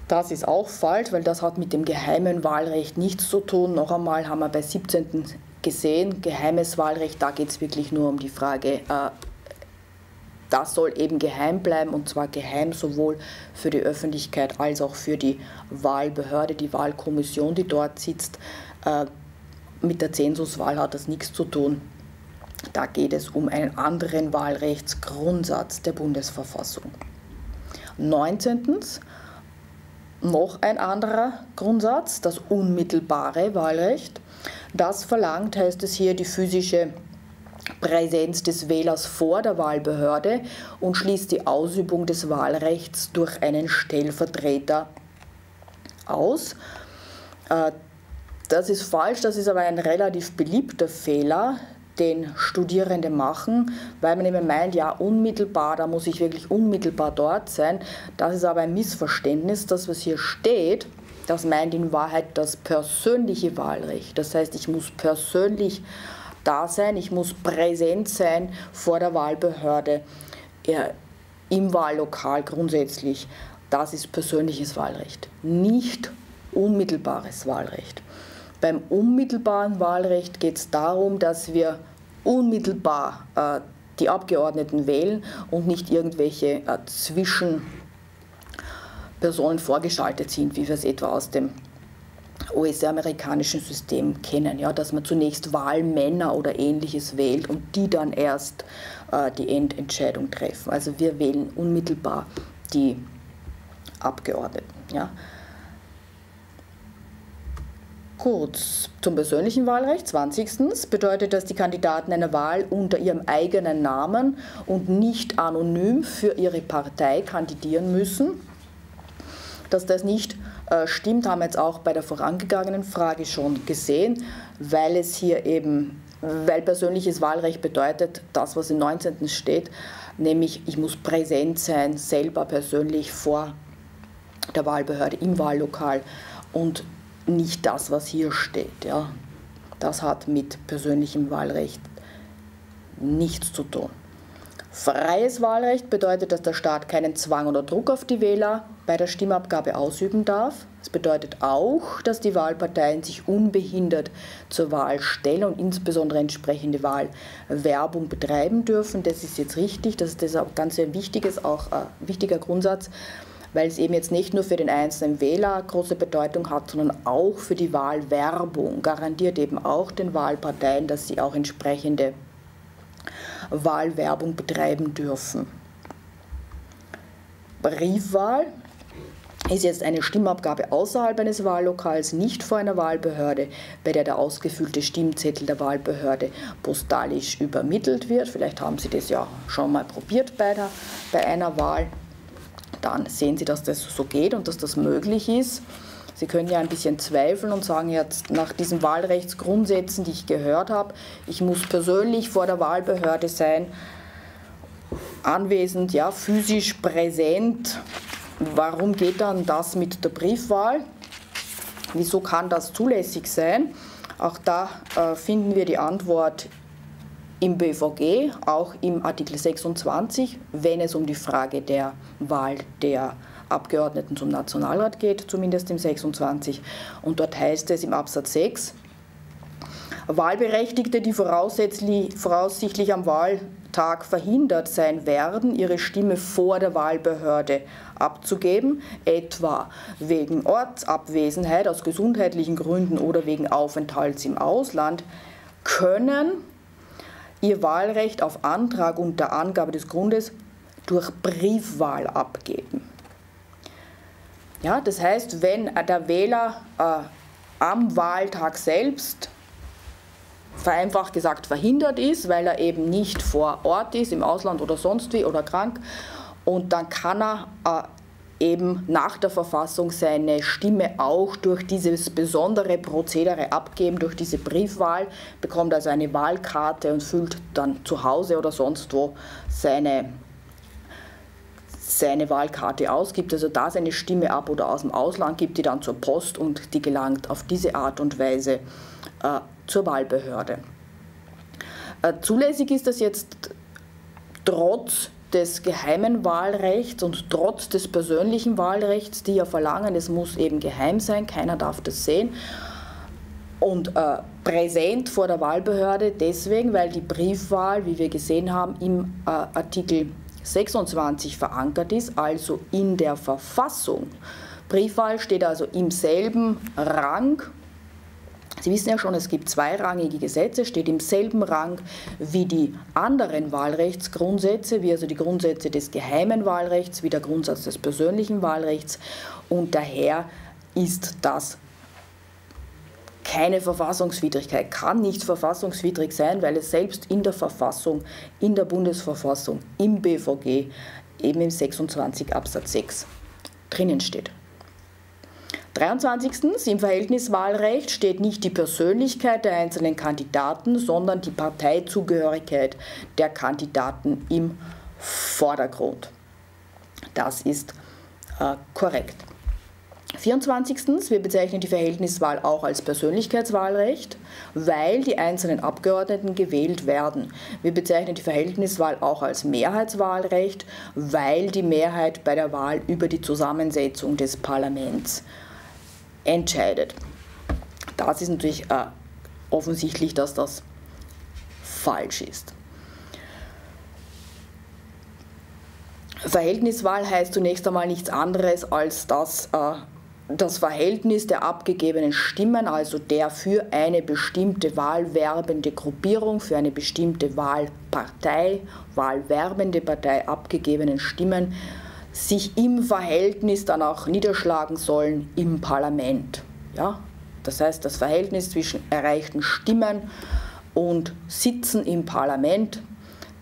Das ist auch falsch, weil das hat mit dem geheimen Wahlrecht nichts zu tun. Noch einmal haben wir bei 17. gesehen, geheimes Wahlrecht, da geht es wirklich nur um die Frage, äh, das soll eben geheim bleiben und zwar geheim sowohl für die Öffentlichkeit als auch für die Wahlbehörde, die Wahlkommission, die dort sitzt. Äh, mit der Zensuswahl hat das nichts zu tun. Da geht es um einen anderen Wahlrechtsgrundsatz der Bundesverfassung. 19. Noch ein anderer Grundsatz, das unmittelbare Wahlrecht. Das verlangt, heißt es hier, die physische Präsenz des Wählers vor der Wahlbehörde und schließt die Ausübung des Wahlrechts durch einen Stellvertreter aus. Äh, Das ist falsch, das ist aber ein relativ beliebter Fehler, den Studierende machen, weil man immer meint, ja, unmittelbar, da muss ich wirklich unmittelbar dort sein. Das ist aber ein Missverständnis. Das, was hier steht, das meint in Wahrheit das persönliche Wahlrecht. Das heißt, ich muss persönlich da sein, ich muss präsent sein vor der Wahlbehörde, im Wahllokal grundsätzlich. Das ist persönliches Wahlrecht, nicht unmittelbares Wahlrecht. Beim unmittelbaren Wahlrecht geht es darum, dass wir unmittelbar äh, die Abgeordneten wählen und nicht irgendwelche äh, Zwischenpersonen vorgeschaltet sind, wie wir es etwa aus dem US-amerikanischen System kennen, ja, dass man zunächst Wahlmänner oder ähnliches wählt und die dann erst äh, die Endentscheidung treffen. Also wir wählen unmittelbar die Abgeordneten. Ja. Kurz zum persönlichen Wahlrecht. 20. bedeutet, dass die Kandidaten einer Wahl unter ihrem eigenen Namen und nicht anonym für ihre Partei kandidieren müssen. Dass das nicht äh, stimmt, haben wir jetzt auch bei der vorangegangenen Frage schon gesehen, weil es hier eben, weil persönliches Wahlrecht bedeutet, das, was im 19. steht, nämlich ich muss präsent sein, selber persönlich vor der Wahlbehörde im Wahllokal und nicht das, was hier steht. Ja. Das hat mit persönlichem Wahlrecht nichts zu tun. Freies Wahlrecht bedeutet, dass der Staat keinen Zwang oder Druck auf die Wähler bei der Stimmabgabe ausüben darf. Es bedeutet auch, dass die Wahlparteien sich unbehindert zur Wahl stellen und insbesondere entsprechende Wahlwerbung betreiben dürfen. Das ist jetzt richtig, das ist ein ganz ein wichtiges, auch ein wichtiger Grundsatz weil es eben jetzt nicht nur für den einzelnen Wähler große Bedeutung hat, sondern auch für die Wahlwerbung. Garantiert eben auch den Wahlparteien, dass sie auch entsprechende Wahlwerbung betreiben dürfen. Briefwahl ist jetzt eine Stimmabgabe außerhalb eines Wahllokals, nicht vor einer Wahlbehörde, bei der der ausgefüllte Stimmzettel der Wahlbehörde postalisch übermittelt wird. Vielleicht haben Sie das ja schon mal probiert bei, der, bei einer Wahl dann sehen Sie, dass das so geht und dass das möglich ist. Sie können ja ein bisschen zweifeln und sagen jetzt nach diesen Wahlrechtsgrundsätzen, die ich gehört habe, ich muss persönlich vor der Wahlbehörde sein, anwesend, ja, physisch präsent. Warum geht dann das mit der Briefwahl? Wieso kann das zulässig sein? Auch da äh, finden wir die Antwort im BVG, auch im Artikel 26, wenn es um die Frage der Wahl der Abgeordneten zum Nationalrat geht, zumindest im 26. Und dort heißt es im Absatz 6, Wahlberechtigte, die voraussichtlich am Wahltag verhindert sein werden, ihre Stimme vor der Wahlbehörde abzugeben, etwa wegen Ortsabwesenheit aus gesundheitlichen Gründen oder wegen Aufenthalts im Ausland, können ihr Wahlrecht auf Antrag unter Angabe des Grundes durch Briefwahl abgeben. Ja, das heißt, wenn der Wähler äh, am Wahltag selbst vereinfacht gesagt verhindert ist, weil er eben nicht vor Ort ist, im Ausland oder sonst wie oder krank, und dann kann er äh, eben nach der Verfassung seine Stimme auch durch dieses besondere Prozedere abgeben, durch diese Briefwahl, bekommt also eine Wahlkarte und füllt dann zu Hause oder sonst wo seine, seine Wahlkarte aus, gibt also da seine Stimme ab oder aus dem Ausland, gibt die dann zur Post und die gelangt auf diese Art und Weise äh, zur Wahlbehörde. Äh, zulässig ist das jetzt trotz des geheimen Wahlrechts und trotz des persönlichen Wahlrechts, die ja verlangen, es muss eben geheim sein, keiner darf das sehen. Und äh, präsent vor der Wahlbehörde deswegen, weil die Briefwahl, wie wir gesehen haben, im äh, Artikel 26 verankert ist, also in der Verfassung. Briefwahl steht also im selben Rang Sie wissen ja schon, es gibt zweirangige Gesetze, steht im selben Rang wie die anderen Wahlrechtsgrundsätze, wie also die Grundsätze des geheimen Wahlrechts, wie der Grundsatz des persönlichen Wahlrechts. Und daher ist das keine Verfassungswidrigkeit, kann nicht verfassungswidrig sein, weil es selbst in der Verfassung, in der Bundesverfassung, im BVG, eben im 26 Absatz 6 drinnen steht. 23. Im Verhältniswahlrecht steht nicht die Persönlichkeit der einzelnen Kandidaten, sondern die Parteizugehörigkeit der Kandidaten im Vordergrund. Das ist äh, korrekt. 24. Wir bezeichnen die Verhältniswahl auch als Persönlichkeitswahlrecht, weil die einzelnen Abgeordneten gewählt werden. Wir bezeichnen die Verhältniswahl auch als Mehrheitswahlrecht, weil die Mehrheit bei der Wahl über die Zusammensetzung des Parlaments entscheidet. Das ist natürlich äh, offensichtlich, dass das falsch ist. Verhältniswahl heißt zunächst einmal nichts anderes, als dass äh, das Verhältnis der abgegebenen Stimmen, also der für eine bestimmte Wahl werbende Gruppierung, für eine bestimmte Wahlpartei, wahlwerbende Partei abgegebenen Stimmen, sich im Verhältnis dann auch niederschlagen sollen im Parlament. Ja? Das heißt, das Verhältnis zwischen erreichten Stimmen und Sitzen im Parlament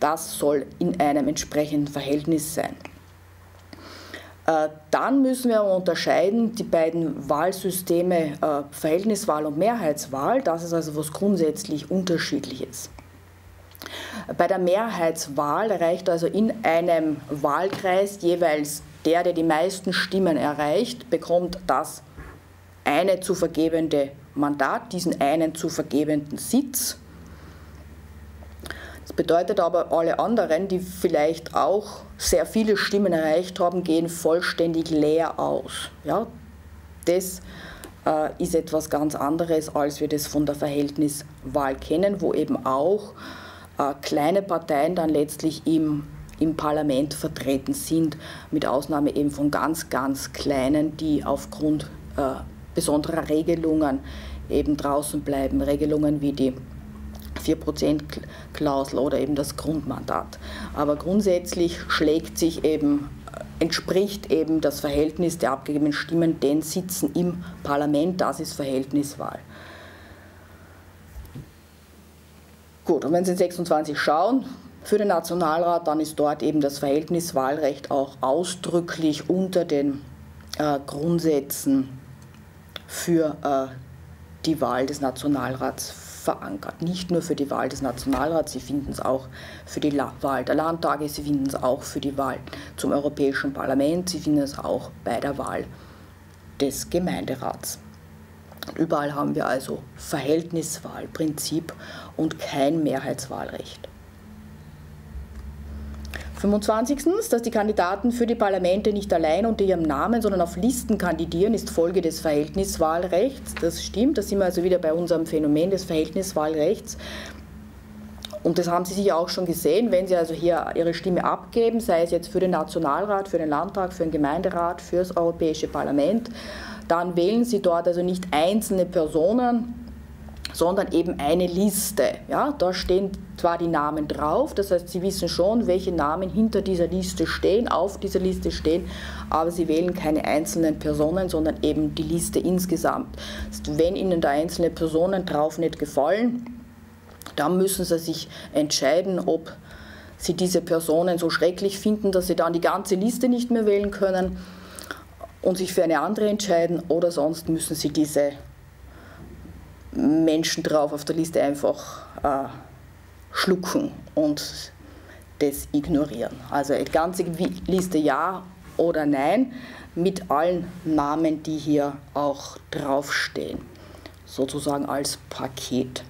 das soll in einem entsprechenden Verhältnis sein. Äh, dann müssen wir unterscheiden die beiden Wahlsysteme äh, Verhältniswahl und Mehrheitswahl. Das ist also was grundsätzlich unterschiedliches. Bei der Mehrheitswahl erreicht also in einem Wahlkreis jeweils der, der die meisten Stimmen erreicht, bekommt das eine zu vergebende Mandat, diesen einen zu vergebenden Sitz bedeutet aber, alle anderen, die vielleicht auch sehr viele Stimmen erreicht haben, gehen vollständig leer aus. Ja? Das äh, ist etwas ganz anderes, als wir das von der Verhältniswahl kennen, wo eben auch kleine Parteien dann letztlich im, im Parlament vertreten sind, mit Ausnahme eben von ganz, ganz kleinen, die aufgrund äh, besonderer Regelungen eben draußen bleiben. Regelungen wie die 4%-Klausel oder eben das Grundmandat. Aber grundsätzlich schlägt sich eben, entspricht eben das Verhältnis der abgegebenen Stimmen den Sitzen im Parlament, das ist Verhältniswahl. Gut, und wenn Sie in 26 schauen, für den Nationalrat, dann ist dort eben das Verhältniswahlrecht auch ausdrücklich unter den äh, Grundsätzen für äh, die Wahl des Nationalrats verankert. Nicht nur für die Wahl des Nationalrats, Sie finden es auch für die Wahl der Landtage, Sie finden es auch für die Wahl zum Europäischen Parlament, Sie finden es auch bei der Wahl des Gemeinderats. Überall haben wir also Verhältniswahlprinzip und kein Mehrheitswahlrecht. 25. Dass die Kandidaten für die Parlamente nicht allein unter ihrem Namen, sondern auf Listen kandidieren, ist Folge des Verhältniswahlrechts. Das stimmt, da sind wir also wieder bei unserem Phänomen des Verhältniswahlrechts. Und das haben Sie sicher auch schon gesehen, wenn Sie also hier Ihre Stimme abgeben, sei es jetzt für den Nationalrat, für den Landtag, für den Gemeinderat, für das Europäische Parlament, dann wählen Sie dort also nicht einzelne Personen, sondern eben eine Liste. Ja, da stehen zwar die Namen drauf, das heißt, Sie wissen schon, welche Namen hinter dieser Liste stehen, auf dieser Liste stehen, aber Sie wählen keine einzelnen Personen, sondern eben die Liste insgesamt. Wenn Ihnen da einzelne Personen drauf nicht gefallen, dann müssen Sie sich entscheiden, ob Sie diese Personen so schrecklich finden, dass Sie dann die ganze Liste nicht mehr wählen können und sich für eine andere entscheiden oder sonst müssen Sie diese Menschen drauf auf der Liste einfach äh, schlucken und das ignorieren. Also die ganze Liste ja oder nein mit allen Namen, die hier auch draufstehen, sozusagen als Paket.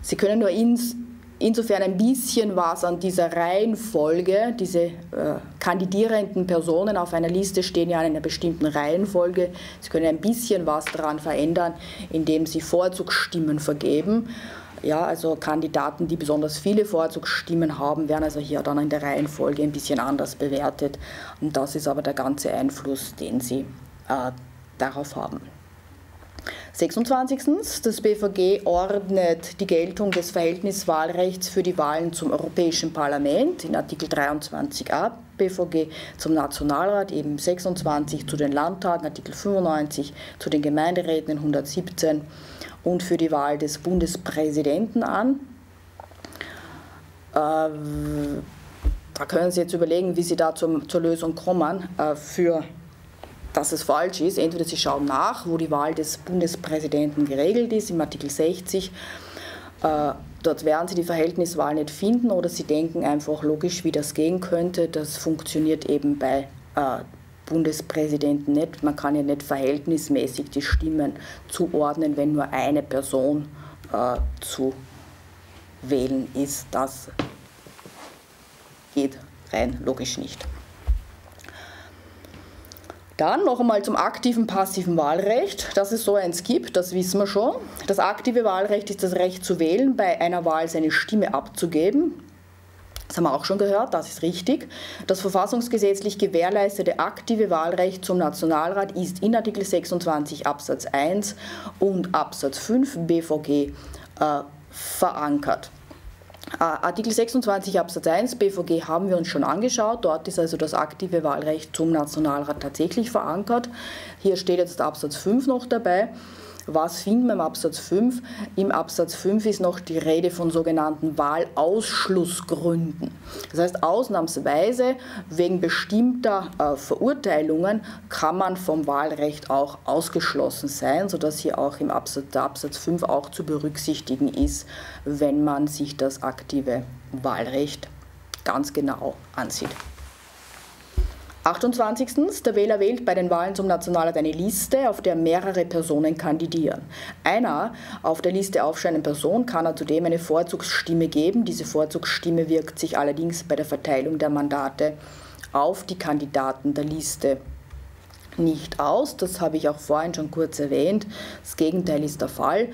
Sie können nur ins insofern ein bisschen was an dieser Reihenfolge, diese äh, kandidierenden Personen auf einer Liste stehen ja in einer bestimmten Reihenfolge. Sie können ein bisschen was daran verändern, indem Sie Vorzugsstimmen vergeben. Ja, also Kandidaten, die besonders viele Vorzugsstimmen haben, werden also hier dann in der Reihenfolge ein bisschen anders bewertet. Und das ist aber der ganze Einfluss, den Sie äh, darauf haben. 26. Das BVG ordnet die Geltung des Verhältniswahlrechts für die Wahlen zum Europäischen Parlament in Artikel 23a BVG zum Nationalrat, eben 26 zu den Landtagen, Artikel 95 zu den Gemeinderäten in 117 und für die Wahl des Bundespräsidenten an. Äh, da können Sie jetzt überlegen, wie Sie da zum, zur Lösung kommen. Äh, für dass es falsch ist. Entweder Sie schauen nach, wo die Wahl des Bundespräsidenten geregelt ist, im Artikel 60. Äh, dort werden Sie die Verhältniswahl nicht finden oder Sie denken einfach logisch, wie das gehen könnte. Das funktioniert eben bei äh, Bundespräsidenten nicht. Man kann ja nicht verhältnismäßig die Stimmen zuordnen, wenn nur eine Person äh, zu wählen ist. Das geht rein logisch nicht. Dann noch einmal zum aktiven, passiven Wahlrecht. Dass es so eins gibt, das wissen wir schon. Das aktive Wahlrecht ist das Recht zu wählen, bei einer Wahl seine Stimme abzugeben. Das haben wir auch schon gehört, das ist richtig. Das verfassungsgesetzlich gewährleistete aktive Wahlrecht zum Nationalrat ist in Artikel 26 Absatz 1 und Absatz 5 BVG äh, verankert. Äh, Artikel 26 Absatz 1 BVG haben wir uns schon angeschaut. Dort ist also das aktive Wahlrecht zum Nationalrat tatsächlich verankert. Hier steht jetzt Absatz 5 noch dabei. Was finden wir im Absatz 5? Im Absatz 5 ist noch die Rede von sogenannten Wahlausschlussgründen. Das heißt, ausnahmsweise wegen bestimmter äh, Verurteilungen kann man vom Wahlrecht auch ausgeschlossen sein, sodass hier auch im Absatz, Absatz 5 auch zu berücksichtigen ist, wenn man sich das aktive Wahlrecht ganz genau ansieht. 28. Der Wähler wählt bei den Wahlen zum Nationalrat eine Liste, auf der mehrere Personen kandidieren. Einer auf der Liste aufscheinenden Person kann er zudem eine Vorzugsstimme geben. Diese Vorzugsstimme wirkt sich allerdings bei der Verteilung der Mandate auf die Kandidaten der Liste nicht aus. Das habe ich auch vorhin schon kurz erwähnt. Das Gegenteil ist der Fall.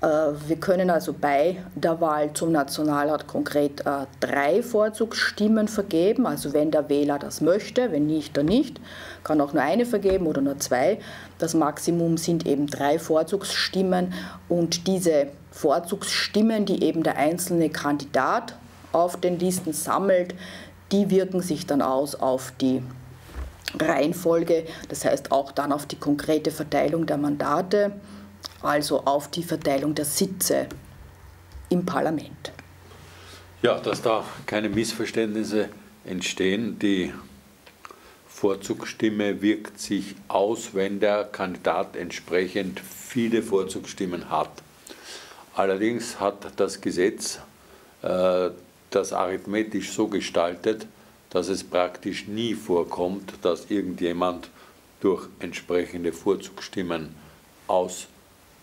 Äh, wir können also bei der Wahl zum Nationalrat konkret äh, drei Vorzugsstimmen vergeben. Also wenn der Wähler das möchte, wenn nicht, dann nicht. Kann auch nur eine vergeben oder nur zwei. Das Maximum sind eben drei Vorzugsstimmen und diese Vorzugsstimmen, die eben der einzelne Kandidat auf den Listen sammelt, die wirken sich dann aus auf die Reihenfolge, das heißt auch dann auf die konkrete Verteilung der Mandate also auf die Verteilung der Sitze im Parlament. Ja, dass da keine Missverständnisse entstehen. Die Vorzugsstimme wirkt sich aus, wenn der Kandidat entsprechend viele Vorzugsstimmen hat. Allerdings hat das Gesetz äh, das arithmetisch so gestaltet, dass es praktisch nie vorkommt, dass irgendjemand durch entsprechende Vorzugsstimmen aus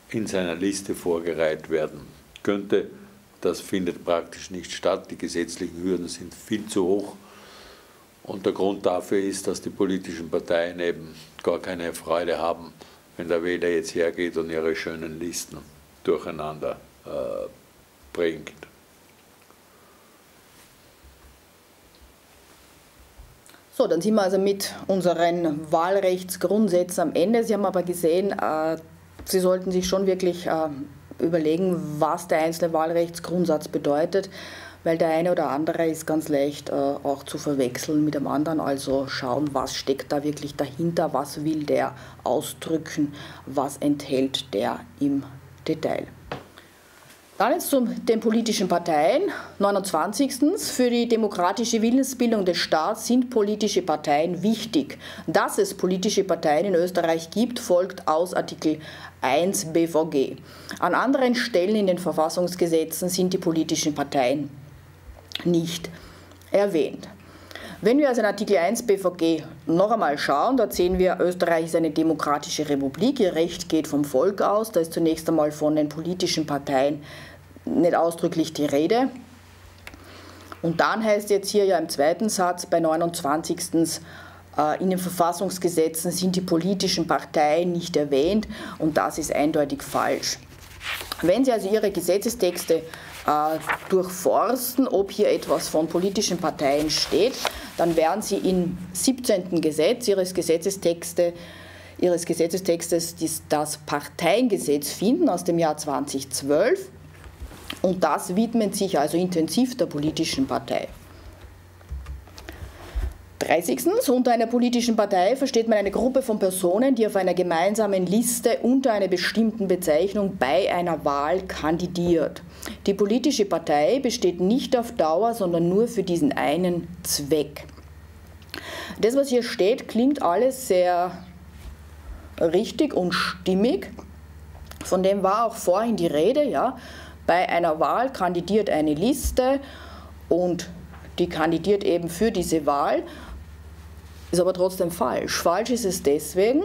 in seiner Liste vorgereiht werden könnte. Das findet praktisch nicht statt. Die gesetzlichen Hürden sind viel zu hoch. Und der Grund dafür ist, dass die politischen Parteien eben gar keine Freude haben, wenn der Wähler jetzt hergeht und ihre schönen Listen durcheinander äh, bringt. So, dann sind wir also mit unseren Wahlrechtsgrundsätzen am Ende. Sie haben aber gesehen, äh, Sie sollten sich schon wirklich äh, überlegen, was der einzelne Wahlrechtsgrundsatz bedeutet, weil der eine oder andere ist ganz leicht äh, auch zu verwechseln mit dem anderen. Also schauen, was steckt da wirklich dahinter, was will der ausdrücken, was enthält der im Detail. Dann jetzt zu den politischen Parteien. 29. Für die demokratische Willensbildung des Staats sind politische Parteien wichtig. Dass es politische Parteien in Österreich gibt, folgt aus Artikel 1 BVG. An anderen Stellen in den Verfassungsgesetzen sind die politischen Parteien nicht erwähnt. Wenn wir also in Artikel 1 BVG noch einmal schauen, dort sehen wir, Österreich ist eine demokratische Republik, ihr Recht geht vom Volk aus, da ist zunächst einmal von den politischen Parteien nicht ausdrücklich die Rede. Und dann heißt jetzt hier ja im zweiten Satz bei 29. Äh, in den Verfassungsgesetzen sind die politischen Parteien nicht erwähnt und das ist eindeutig falsch. Wenn Sie also Ihre Gesetzestexte äh, durchforsten, ob hier etwas von politischen Parteien steht, dann werden Sie im 17. Gesetz Ihres Gesetzestexte Ihres Gesetzestextes das Parteiengesetz finden aus dem Jahr 2012 und das widmet sich also intensiv der politischen Partei. 30. Unter einer politischen Partei versteht man eine Gruppe von Personen, die auf einer gemeinsamen Liste unter einer bestimmten Bezeichnung bei einer Wahl kandidiert. Die politische Partei besteht nicht auf Dauer, sondern nur für diesen einen Zweck. Das, was hier steht, klingt alles sehr richtig und stimmig. Von dem war auch vorhin die Rede, ja. Bei einer Wahl kandidiert eine Liste und die kandidiert eben für diese Wahl, ist aber trotzdem falsch. Falsch ist es deswegen,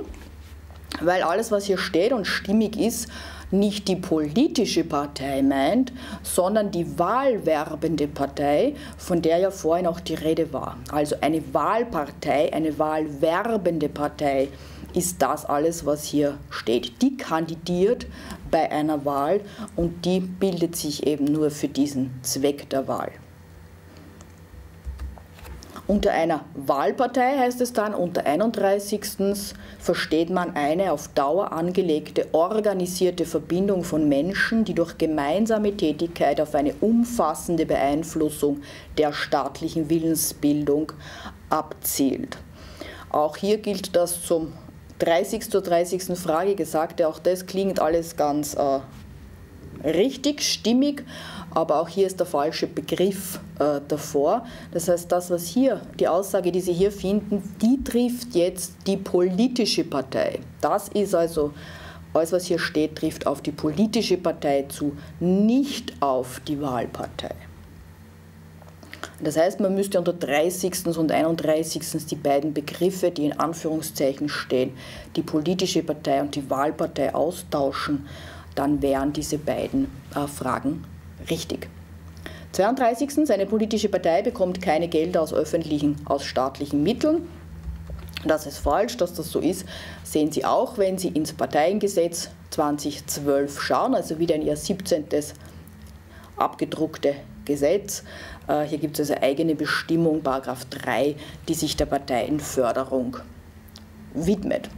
weil alles, was hier steht und stimmig ist, nicht die politische Partei meint, sondern die wahlwerbende Partei, von der ja vorhin auch die Rede war. Also eine Wahlpartei, eine wahlwerbende Partei ist das alles, was hier steht. Die kandidiert bei einer Wahl und die bildet sich eben nur für diesen Zweck der Wahl. Unter einer Wahlpartei heißt es dann, unter 31. versteht man eine auf Dauer angelegte, organisierte Verbindung von Menschen, die durch gemeinsame Tätigkeit auf eine umfassende Beeinflussung der staatlichen Willensbildung abzielt. Auch hier gilt das zum 30. zur 30. Frage gesagt, auch das klingt alles ganz äh, richtig, stimmig, aber auch hier ist der falsche Begriff äh, davor. Das heißt, das, was hier, die Aussage, die Sie hier finden, die trifft jetzt die politische Partei. Das ist also, alles, was hier steht, trifft auf die politische Partei zu, nicht auf die Wahlpartei. Das heißt, man müsste unter 30. und 31. die beiden Begriffe, die in Anführungszeichen stehen, die politische Partei und die Wahlpartei austauschen, dann wären diese beiden äh, Fragen richtig. 32. Eine politische Partei bekommt keine Gelder aus öffentlichen, aus staatlichen Mitteln. Das ist falsch, dass das so ist, sehen Sie auch, wenn Sie ins Parteiengesetz 2012 schauen, also wieder in Ihr 17. abgedruckte Gesetz. Äh, hier gibt es also eigene Bestimmung, Paragraph 3, die sich der Parteienförderung widmet.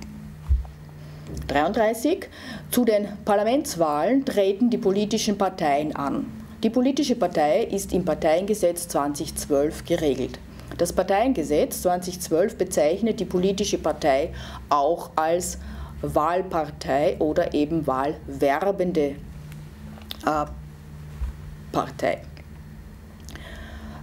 33. Zu den Parlamentswahlen treten die politischen Parteien an. Die politische Partei ist im Parteiengesetz 2012 geregelt. Das Parteiengesetz 2012 bezeichnet die politische Partei auch als Wahlpartei oder eben wahlwerbende äh, Partei.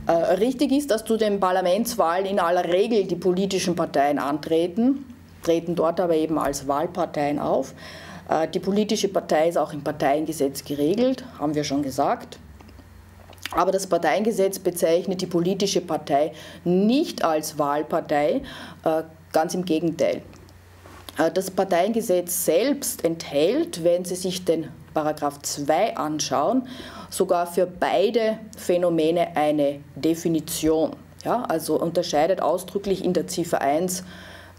Äh, richtig ist, dass zu den Parlamentswahlen in aller Regel die politischen Parteien antreten treten dort aber eben als Wahlparteien auf. Äh, die politische Partei ist auch im Parteiengesetz geregelt, haben wir schon gesagt. Aber das Parteiengesetz bezeichnet die politische Partei nicht als Wahlpartei, äh, ganz im Gegenteil. Äh, das Parteiengesetz selbst enthält, wenn Sie sich den Paragraph 2 anschauen, sogar für beide Phänomene eine Definition. Ja, also unterscheidet ausdrücklich in der Ziffer 1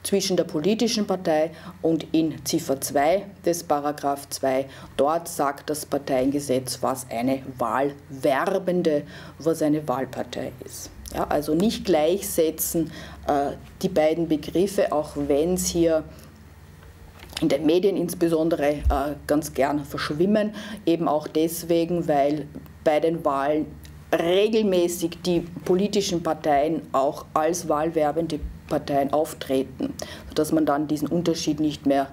zwischen der politischen Partei und in Ziffer 2 des Paragraph 2. Dort sagt das Parteiengesetz, was eine Wahlwerbende, was eine Wahlpartei ist. Ja, also nicht gleichsetzen äh, die beiden Begriffe, auch wenn es hier in den Medien insbesondere äh, ganz gern verschwimmen, eben auch deswegen, weil bei den Wahlen regelmäßig die politischen Parteien auch als wahlwerbende Parteien auftreten, sodass man dann diesen Unterschied nicht mehr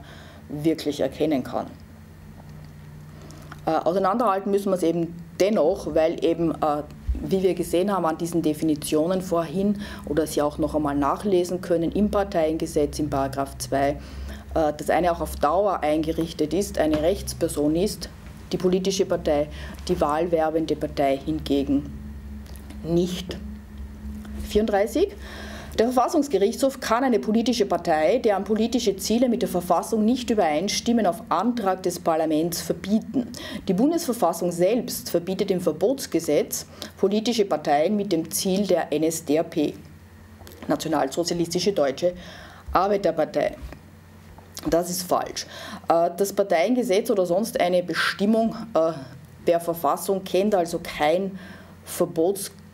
wirklich erkennen kann. Äh, auseinanderhalten müssen wir es eben dennoch, weil eben, äh, wie wir gesehen haben an diesen Definitionen vorhin oder Sie auch noch einmal nachlesen können im Parteiengesetz in Paragraph 2, äh, das eine auch auf Dauer eingerichtet ist, eine Rechtsperson ist, die politische Partei, die wahlwerbende Partei hingegen nicht. 34. Der Verfassungsgerichtshof kann eine politische Partei, deren politische Ziele mit der Verfassung nicht übereinstimmen, auf Antrag des Parlaments verbieten. Die Bundesverfassung selbst verbietet im Verbotsgesetz politische Parteien mit dem Ziel der NSDAP, Nationalsozialistische Deutsche Arbeiterpartei. Das ist falsch. Äh, das Parteiengesetz oder sonst eine Bestimmung äh, der Verfassung kennt also kein Verbotsgesetz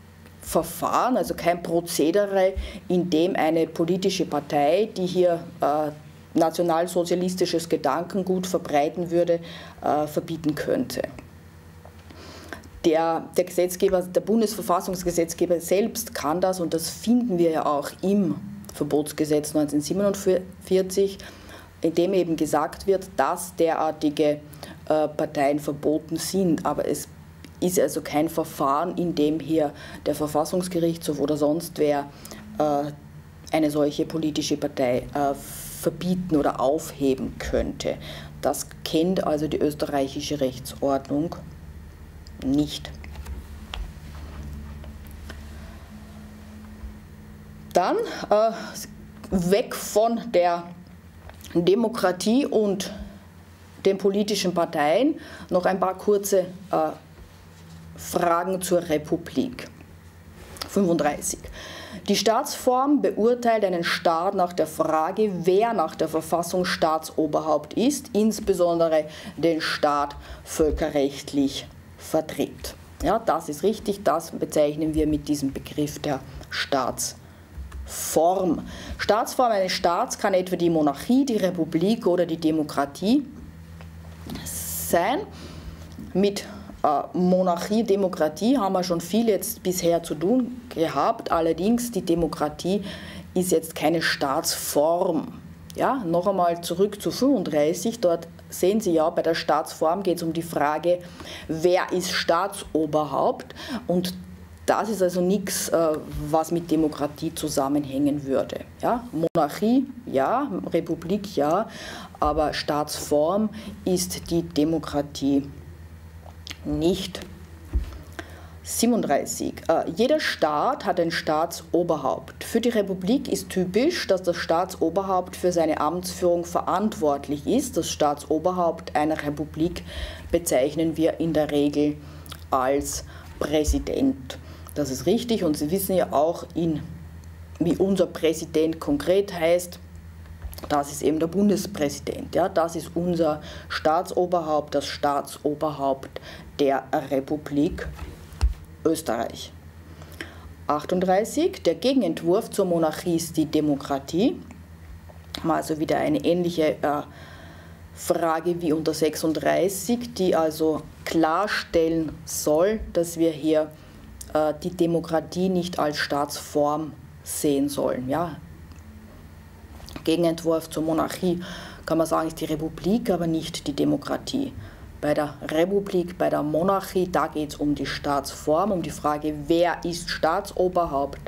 Verfahren, also kein Prozedere, in dem eine politische Partei, die hier äh, nationalsozialistisches Gedankengut verbreiten würde, äh, verbieten könnte. Der, der Gesetzgeber, der Bundesverfassungsgesetzgeber selbst kann das und das finden wir ja auch im Verbotsgesetz 1947, in dem eben gesagt wird, dass derartige äh, Parteien verboten sind. Aber es ist also kein Verfahren, in dem hier der Verfassungsgerichtshof oder sonst wer äh, eine solche politische Partei äh, verbieten oder aufheben könnte. Das kennt also die österreichische Rechtsordnung nicht. Dann äh, weg von der Demokratie und den politischen Parteien noch ein paar kurze äh, Fragen zur Republik. 35. Die Staatsform beurteilt einen Staat nach der Frage, wer nach der Verfassung Staatsoberhaupt ist, insbesondere den Staat völkerrechtlich vertritt. Ja, das ist richtig, das bezeichnen wir mit diesem Begriff der Staatsform. Staatsform eines Staats kann etwa die Monarchie, die Republik oder die Demokratie sein. Mit Monarchie, Demokratie haben wir schon viel jetzt bisher zu tun gehabt. Allerdings die Demokratie ist jetzt keine Staatsform. Ja, noch einmal zurück zu 35. Dort sehen Sie ja, bei der Staatsform geht es um die Frage, wer ist Staatsoberhaupt? Und das ist also nichts, äh, was mit Demokratie zusammenhängen würde. Ja? Monarchie, ja, Republik, ja, aber Staatsform ist die Demokratie nicht. 37. Äh, jeder Staat hat ein Staatsoberhaupt. Für die Republik ist typisch, dass das Staatsoberhaupt für seine Amtsführung verantwortlich ist. Das Staatsoberhaupt einer Republik bezeichnen wir in der Regel als Präsident. Das ist richtig und Sie wissen ja auch, in, wie unser Präsident konkret heißt. Das ist eben der Bundespräsident. Ja, das ist unser Staatsoberhaupt, das Staatsoberhaupt der Republik Österreich. 38. Der Gegenentwurf zur Monarchie ist die Demokratie. Also wieder eine ähnliche äh, Frage wie unter 36, die also klarstellen soll, dass wir hier äh, die Demokratie nicht als Staatsform sehen sollen. Ja? Gegenentwurf zur Monarchie kann man sagen, ist die Republik, aber nicht die Demokratie. Bei der Republik, bei der Monarchie, da geht es um die Staatsform, um die Frage, wer ist Staatsoberhaupt.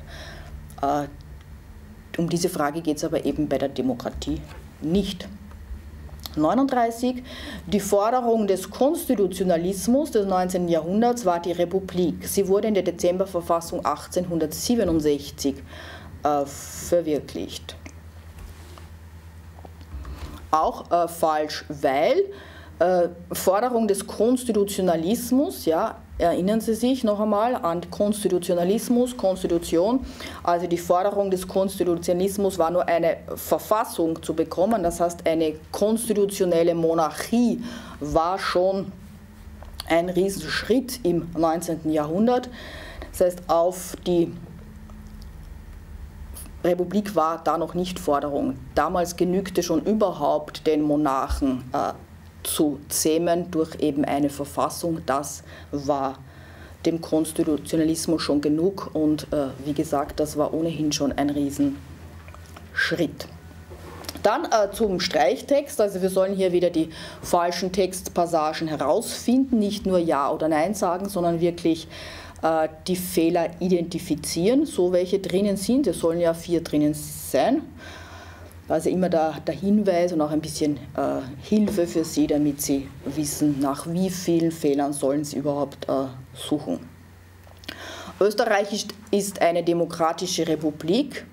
Äh, um diese Frage geht es aber eben bei der Demokratie nicht. 39. Die Forderung des Konstitutionalismus des 19. Jahrhunderts war die Republik. Sie wurde in der Dezemberverfassung 1867 äh, verwirklicht. Auch äh, falsch, weil äh, Forderung des Konstitutionalismus, ja, erinnern Sie sich noch einmal an Konstitutionalismus, Konstitution. Also die Forderung des Konstitutionalismus war nur eine Verfassung zu bekommen, das heißt eine konstitutionelle Monarchie war schon ein Riesenschritt im 19. Jahrhundert. Das heißt, auf die Republik war da noch nicht Forderung. Damals genügte schon überhaupt den Monarchen äh, zu zähmen durch eben eine Verfassung. Das war dem Konstitutionalismus schon genug und äh, wie gesagt, das war ohnehin schon ein Riesenschritt. Dann äh, zum Streichtext, also wir sollen hier wieder die falschen Textpassagen herausfinden, nicht nur Ja oder Nein sagen, sondern wirklich äh, die Fehler identifizieren, so welche drinnen sind. Es sollen ja vier drinnen sein. Also immer der, der Hinweis und auch ein bisschen äh, Hilfe für Sie, damit Sie wissen, nach wie vielen Fehlern sollen Sie überhaupt äh, suchen. Österreich ist, ist eine demokratische Republik.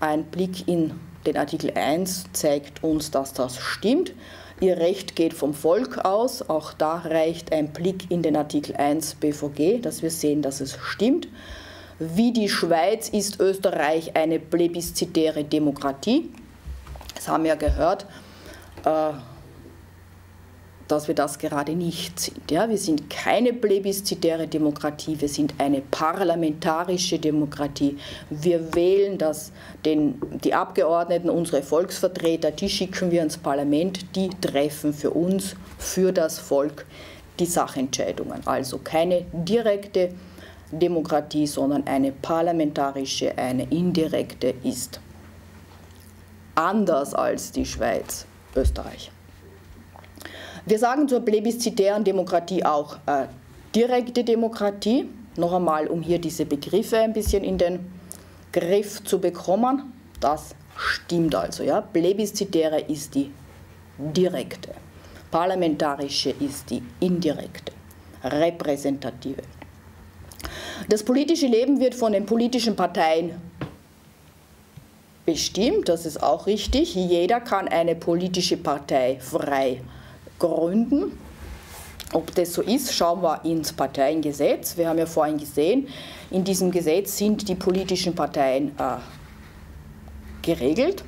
Ein Blick in den Artikel 1 zeigt uns, dass das stimmt. Ihr Recht geht vom Volk aus. Auch da reicht ein Blick in den Artikel 1 BVG, dass wir sehen, dass es stimmt. Wie die Schweiz ist Österreich eine plebiszitäre Demokratie. Das haben wir gehört, äh, dass wir das gerade nicht sind. Wir sind keine plebiszitäre Demokratie, wir sind eine parlamentarische Demokratie. Wir wählen das, den, die Abgeordneten, unsere Volksvertreter, die schicken wir ins Parlament, die treffen für uns, für das Volk die Sachentscheidungen. Also keine direkte Demokratie, sondern eine parlamentarische, eine indirekte ist anders als die Schweiz, Österreich. Wir sagen zur plebiszitären Demokratie auch äh, direkte Demokratie, noch einmal, um hier diese Begriffe ein bisschen in den Griff zu bekommen. Das stimmt also. Ja? Plebiszitäre ist die direkte, parlamentarische ist die indirekte, repräsentative. Das politische Leben wird von den politischen Parteien bestimmt, das ist auch richtig. Jeder kann eine politische Partei frei gründen. Ob das so ist, schauen wir ins Parteiengesetz. Wir haben ja vorhin gesehen, in diesem Gesetz sind die politischen Parteien äh, geregelt.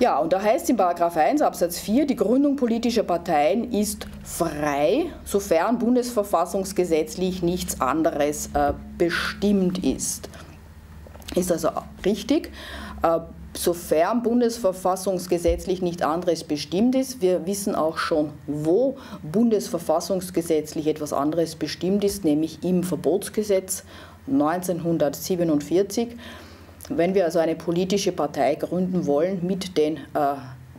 Ja, und da heißt in 1 Absatz 4, die Gründung politischer Parteien ist frei, sofern bundesverfassungsgesetzlich nichts anderes äh, bestimmt ist. Ist also richtig. Äh, sofern bundesverfassungsgesetzlich nicht anderes bestimmt ist, wir wissen auch schon, wo bundesverfassungsgesetzlich etwas anderes bestimmt ist, nämlich im Verbotsgesetz 1947. Wenn wir also eine politische Partei gründen wollen mit den äh,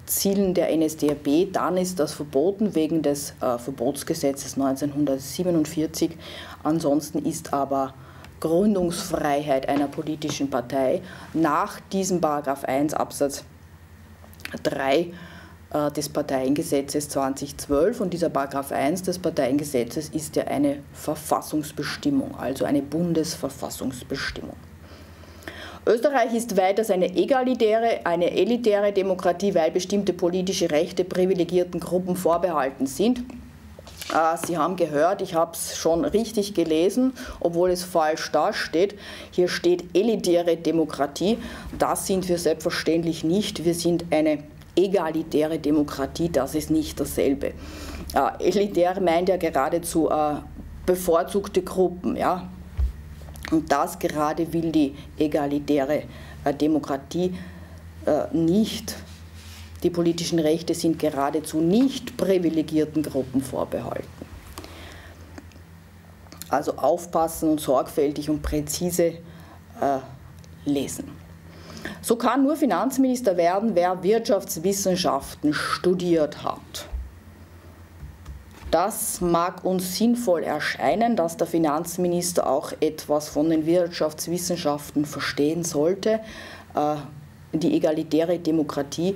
Zielen der NSDAP, dann ist das verboten wegen des äh, Verbotsgesetzes 1947. Ansonsten ist aber Gründungsfreiheit einer politischen Partei nach diesem Paragraph 1 Absatz 3 äh, des Parteiengesetzes 2012 und dieser Paragraph 1 des Parteiengesetzes ist ja eine Verfassungsbestimmung, also eine Bundesverfassungsbestimmung. Österreich ist weiters eine egalitäre, eine elitäre Demokratie, weil bestimmte politische Rechte privilegierten Gruppen vorbehalten sind. Äh, Sie haben gehört, ich habe es schon richtig gelesen, obwohl es falsch dasteht. Hier steht elitäre Demokratie. Das sind wir selbstverständlich nicht. Wir sind eine egalitäre Demokratie, das ist nicht dasselbe. Äh, elitär meint ja geradezu äh, bevorzugte Gruppen. Ja? Und das gerade will die egalitäre äh, Demokratie äh, nicht. Die politischen Rechte sind geradezu nicht privilegierten Gruppen vorbehalten. Also aufpassen und sorgfältig und präzise äh, lesen. So kann nur Finanzminister werden, wer Wirtschaftswissenschaften studiert hat. Das mag uns sinnvoll erscheinen, dass der Finanzminister auch etwas von den Wirtschaftswissenschaften verstehen sollte. Äh, die egalitäre Demokratie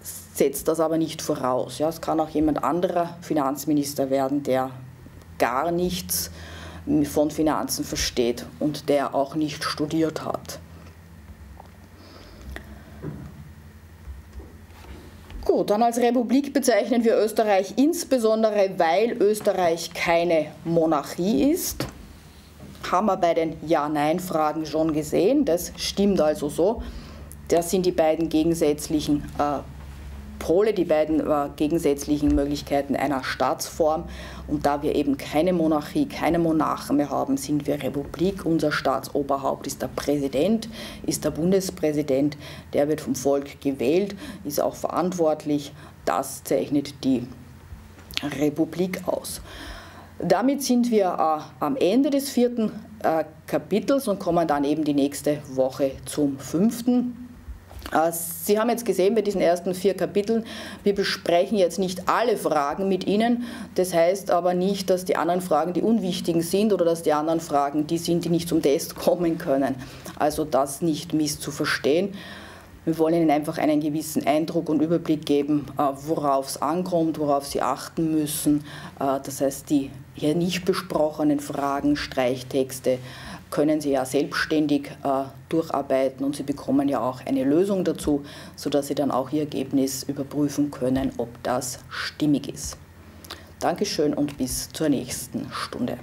setzt das aber nicht voraus. Ja, es kann auch jemand anderer Finanzminister werden, der gar nichts von Finanzen versteht und der auch nicht studiert hat. Gut, dann als Republik bezeichnen wir Österreich insbesondere, weil Österreich keine Monarchie ist. Haben wir bei den Ja-Nein-Fragen schon gesehen. Das stimmt also so. Das sind die beiden gegensätzlichen äh, Pole, die beiden äh, gegensätzlichen Möglichkeiten einer Staatsform. Und da wir eben keine Monarchie, keine Monarchen mehr haben, sind wir Republik. Unser Staatsoberhaupt ist der Präsident, ist der Bundespräsident. Der wird vom Volk gewählt, ist auch verantwortlich. Das zeichnet die Republik aus. Damit sind wir äh, am Ende des vierten äh, Kapitels und kommen dann eben die nächste Woche zum fünften. Äh, Sie haben jetzt gesehen bei diesen ersten vier Kapiteln, wir besprechen jetzt nicht alle Fragen mit Ihnen. Das heißt aber nicht, dass die anderen Fragen die unwichtigen sind oder dass die anderen Fragen die sind, die nicht zum Test kommen können. Also das nicht misszuverstehen. Wir wollen Ihnen einfach einen gewissen Eindruck und Überblick geben, äh, worauf es ankommt, worauf Sie achten müssen. Äh, das heißt, die hier nicht besprochenen Fragen, Streichtexte, können Sie ja selbstständig äh, durcharbeiten und Sie bekommen ja auch eine Lösung dazu, sodass Sie dann auch Ihr Ergebnis überprüfen können, ob das stimmig ist. Dankeschön und bis zur nächsten Stunde.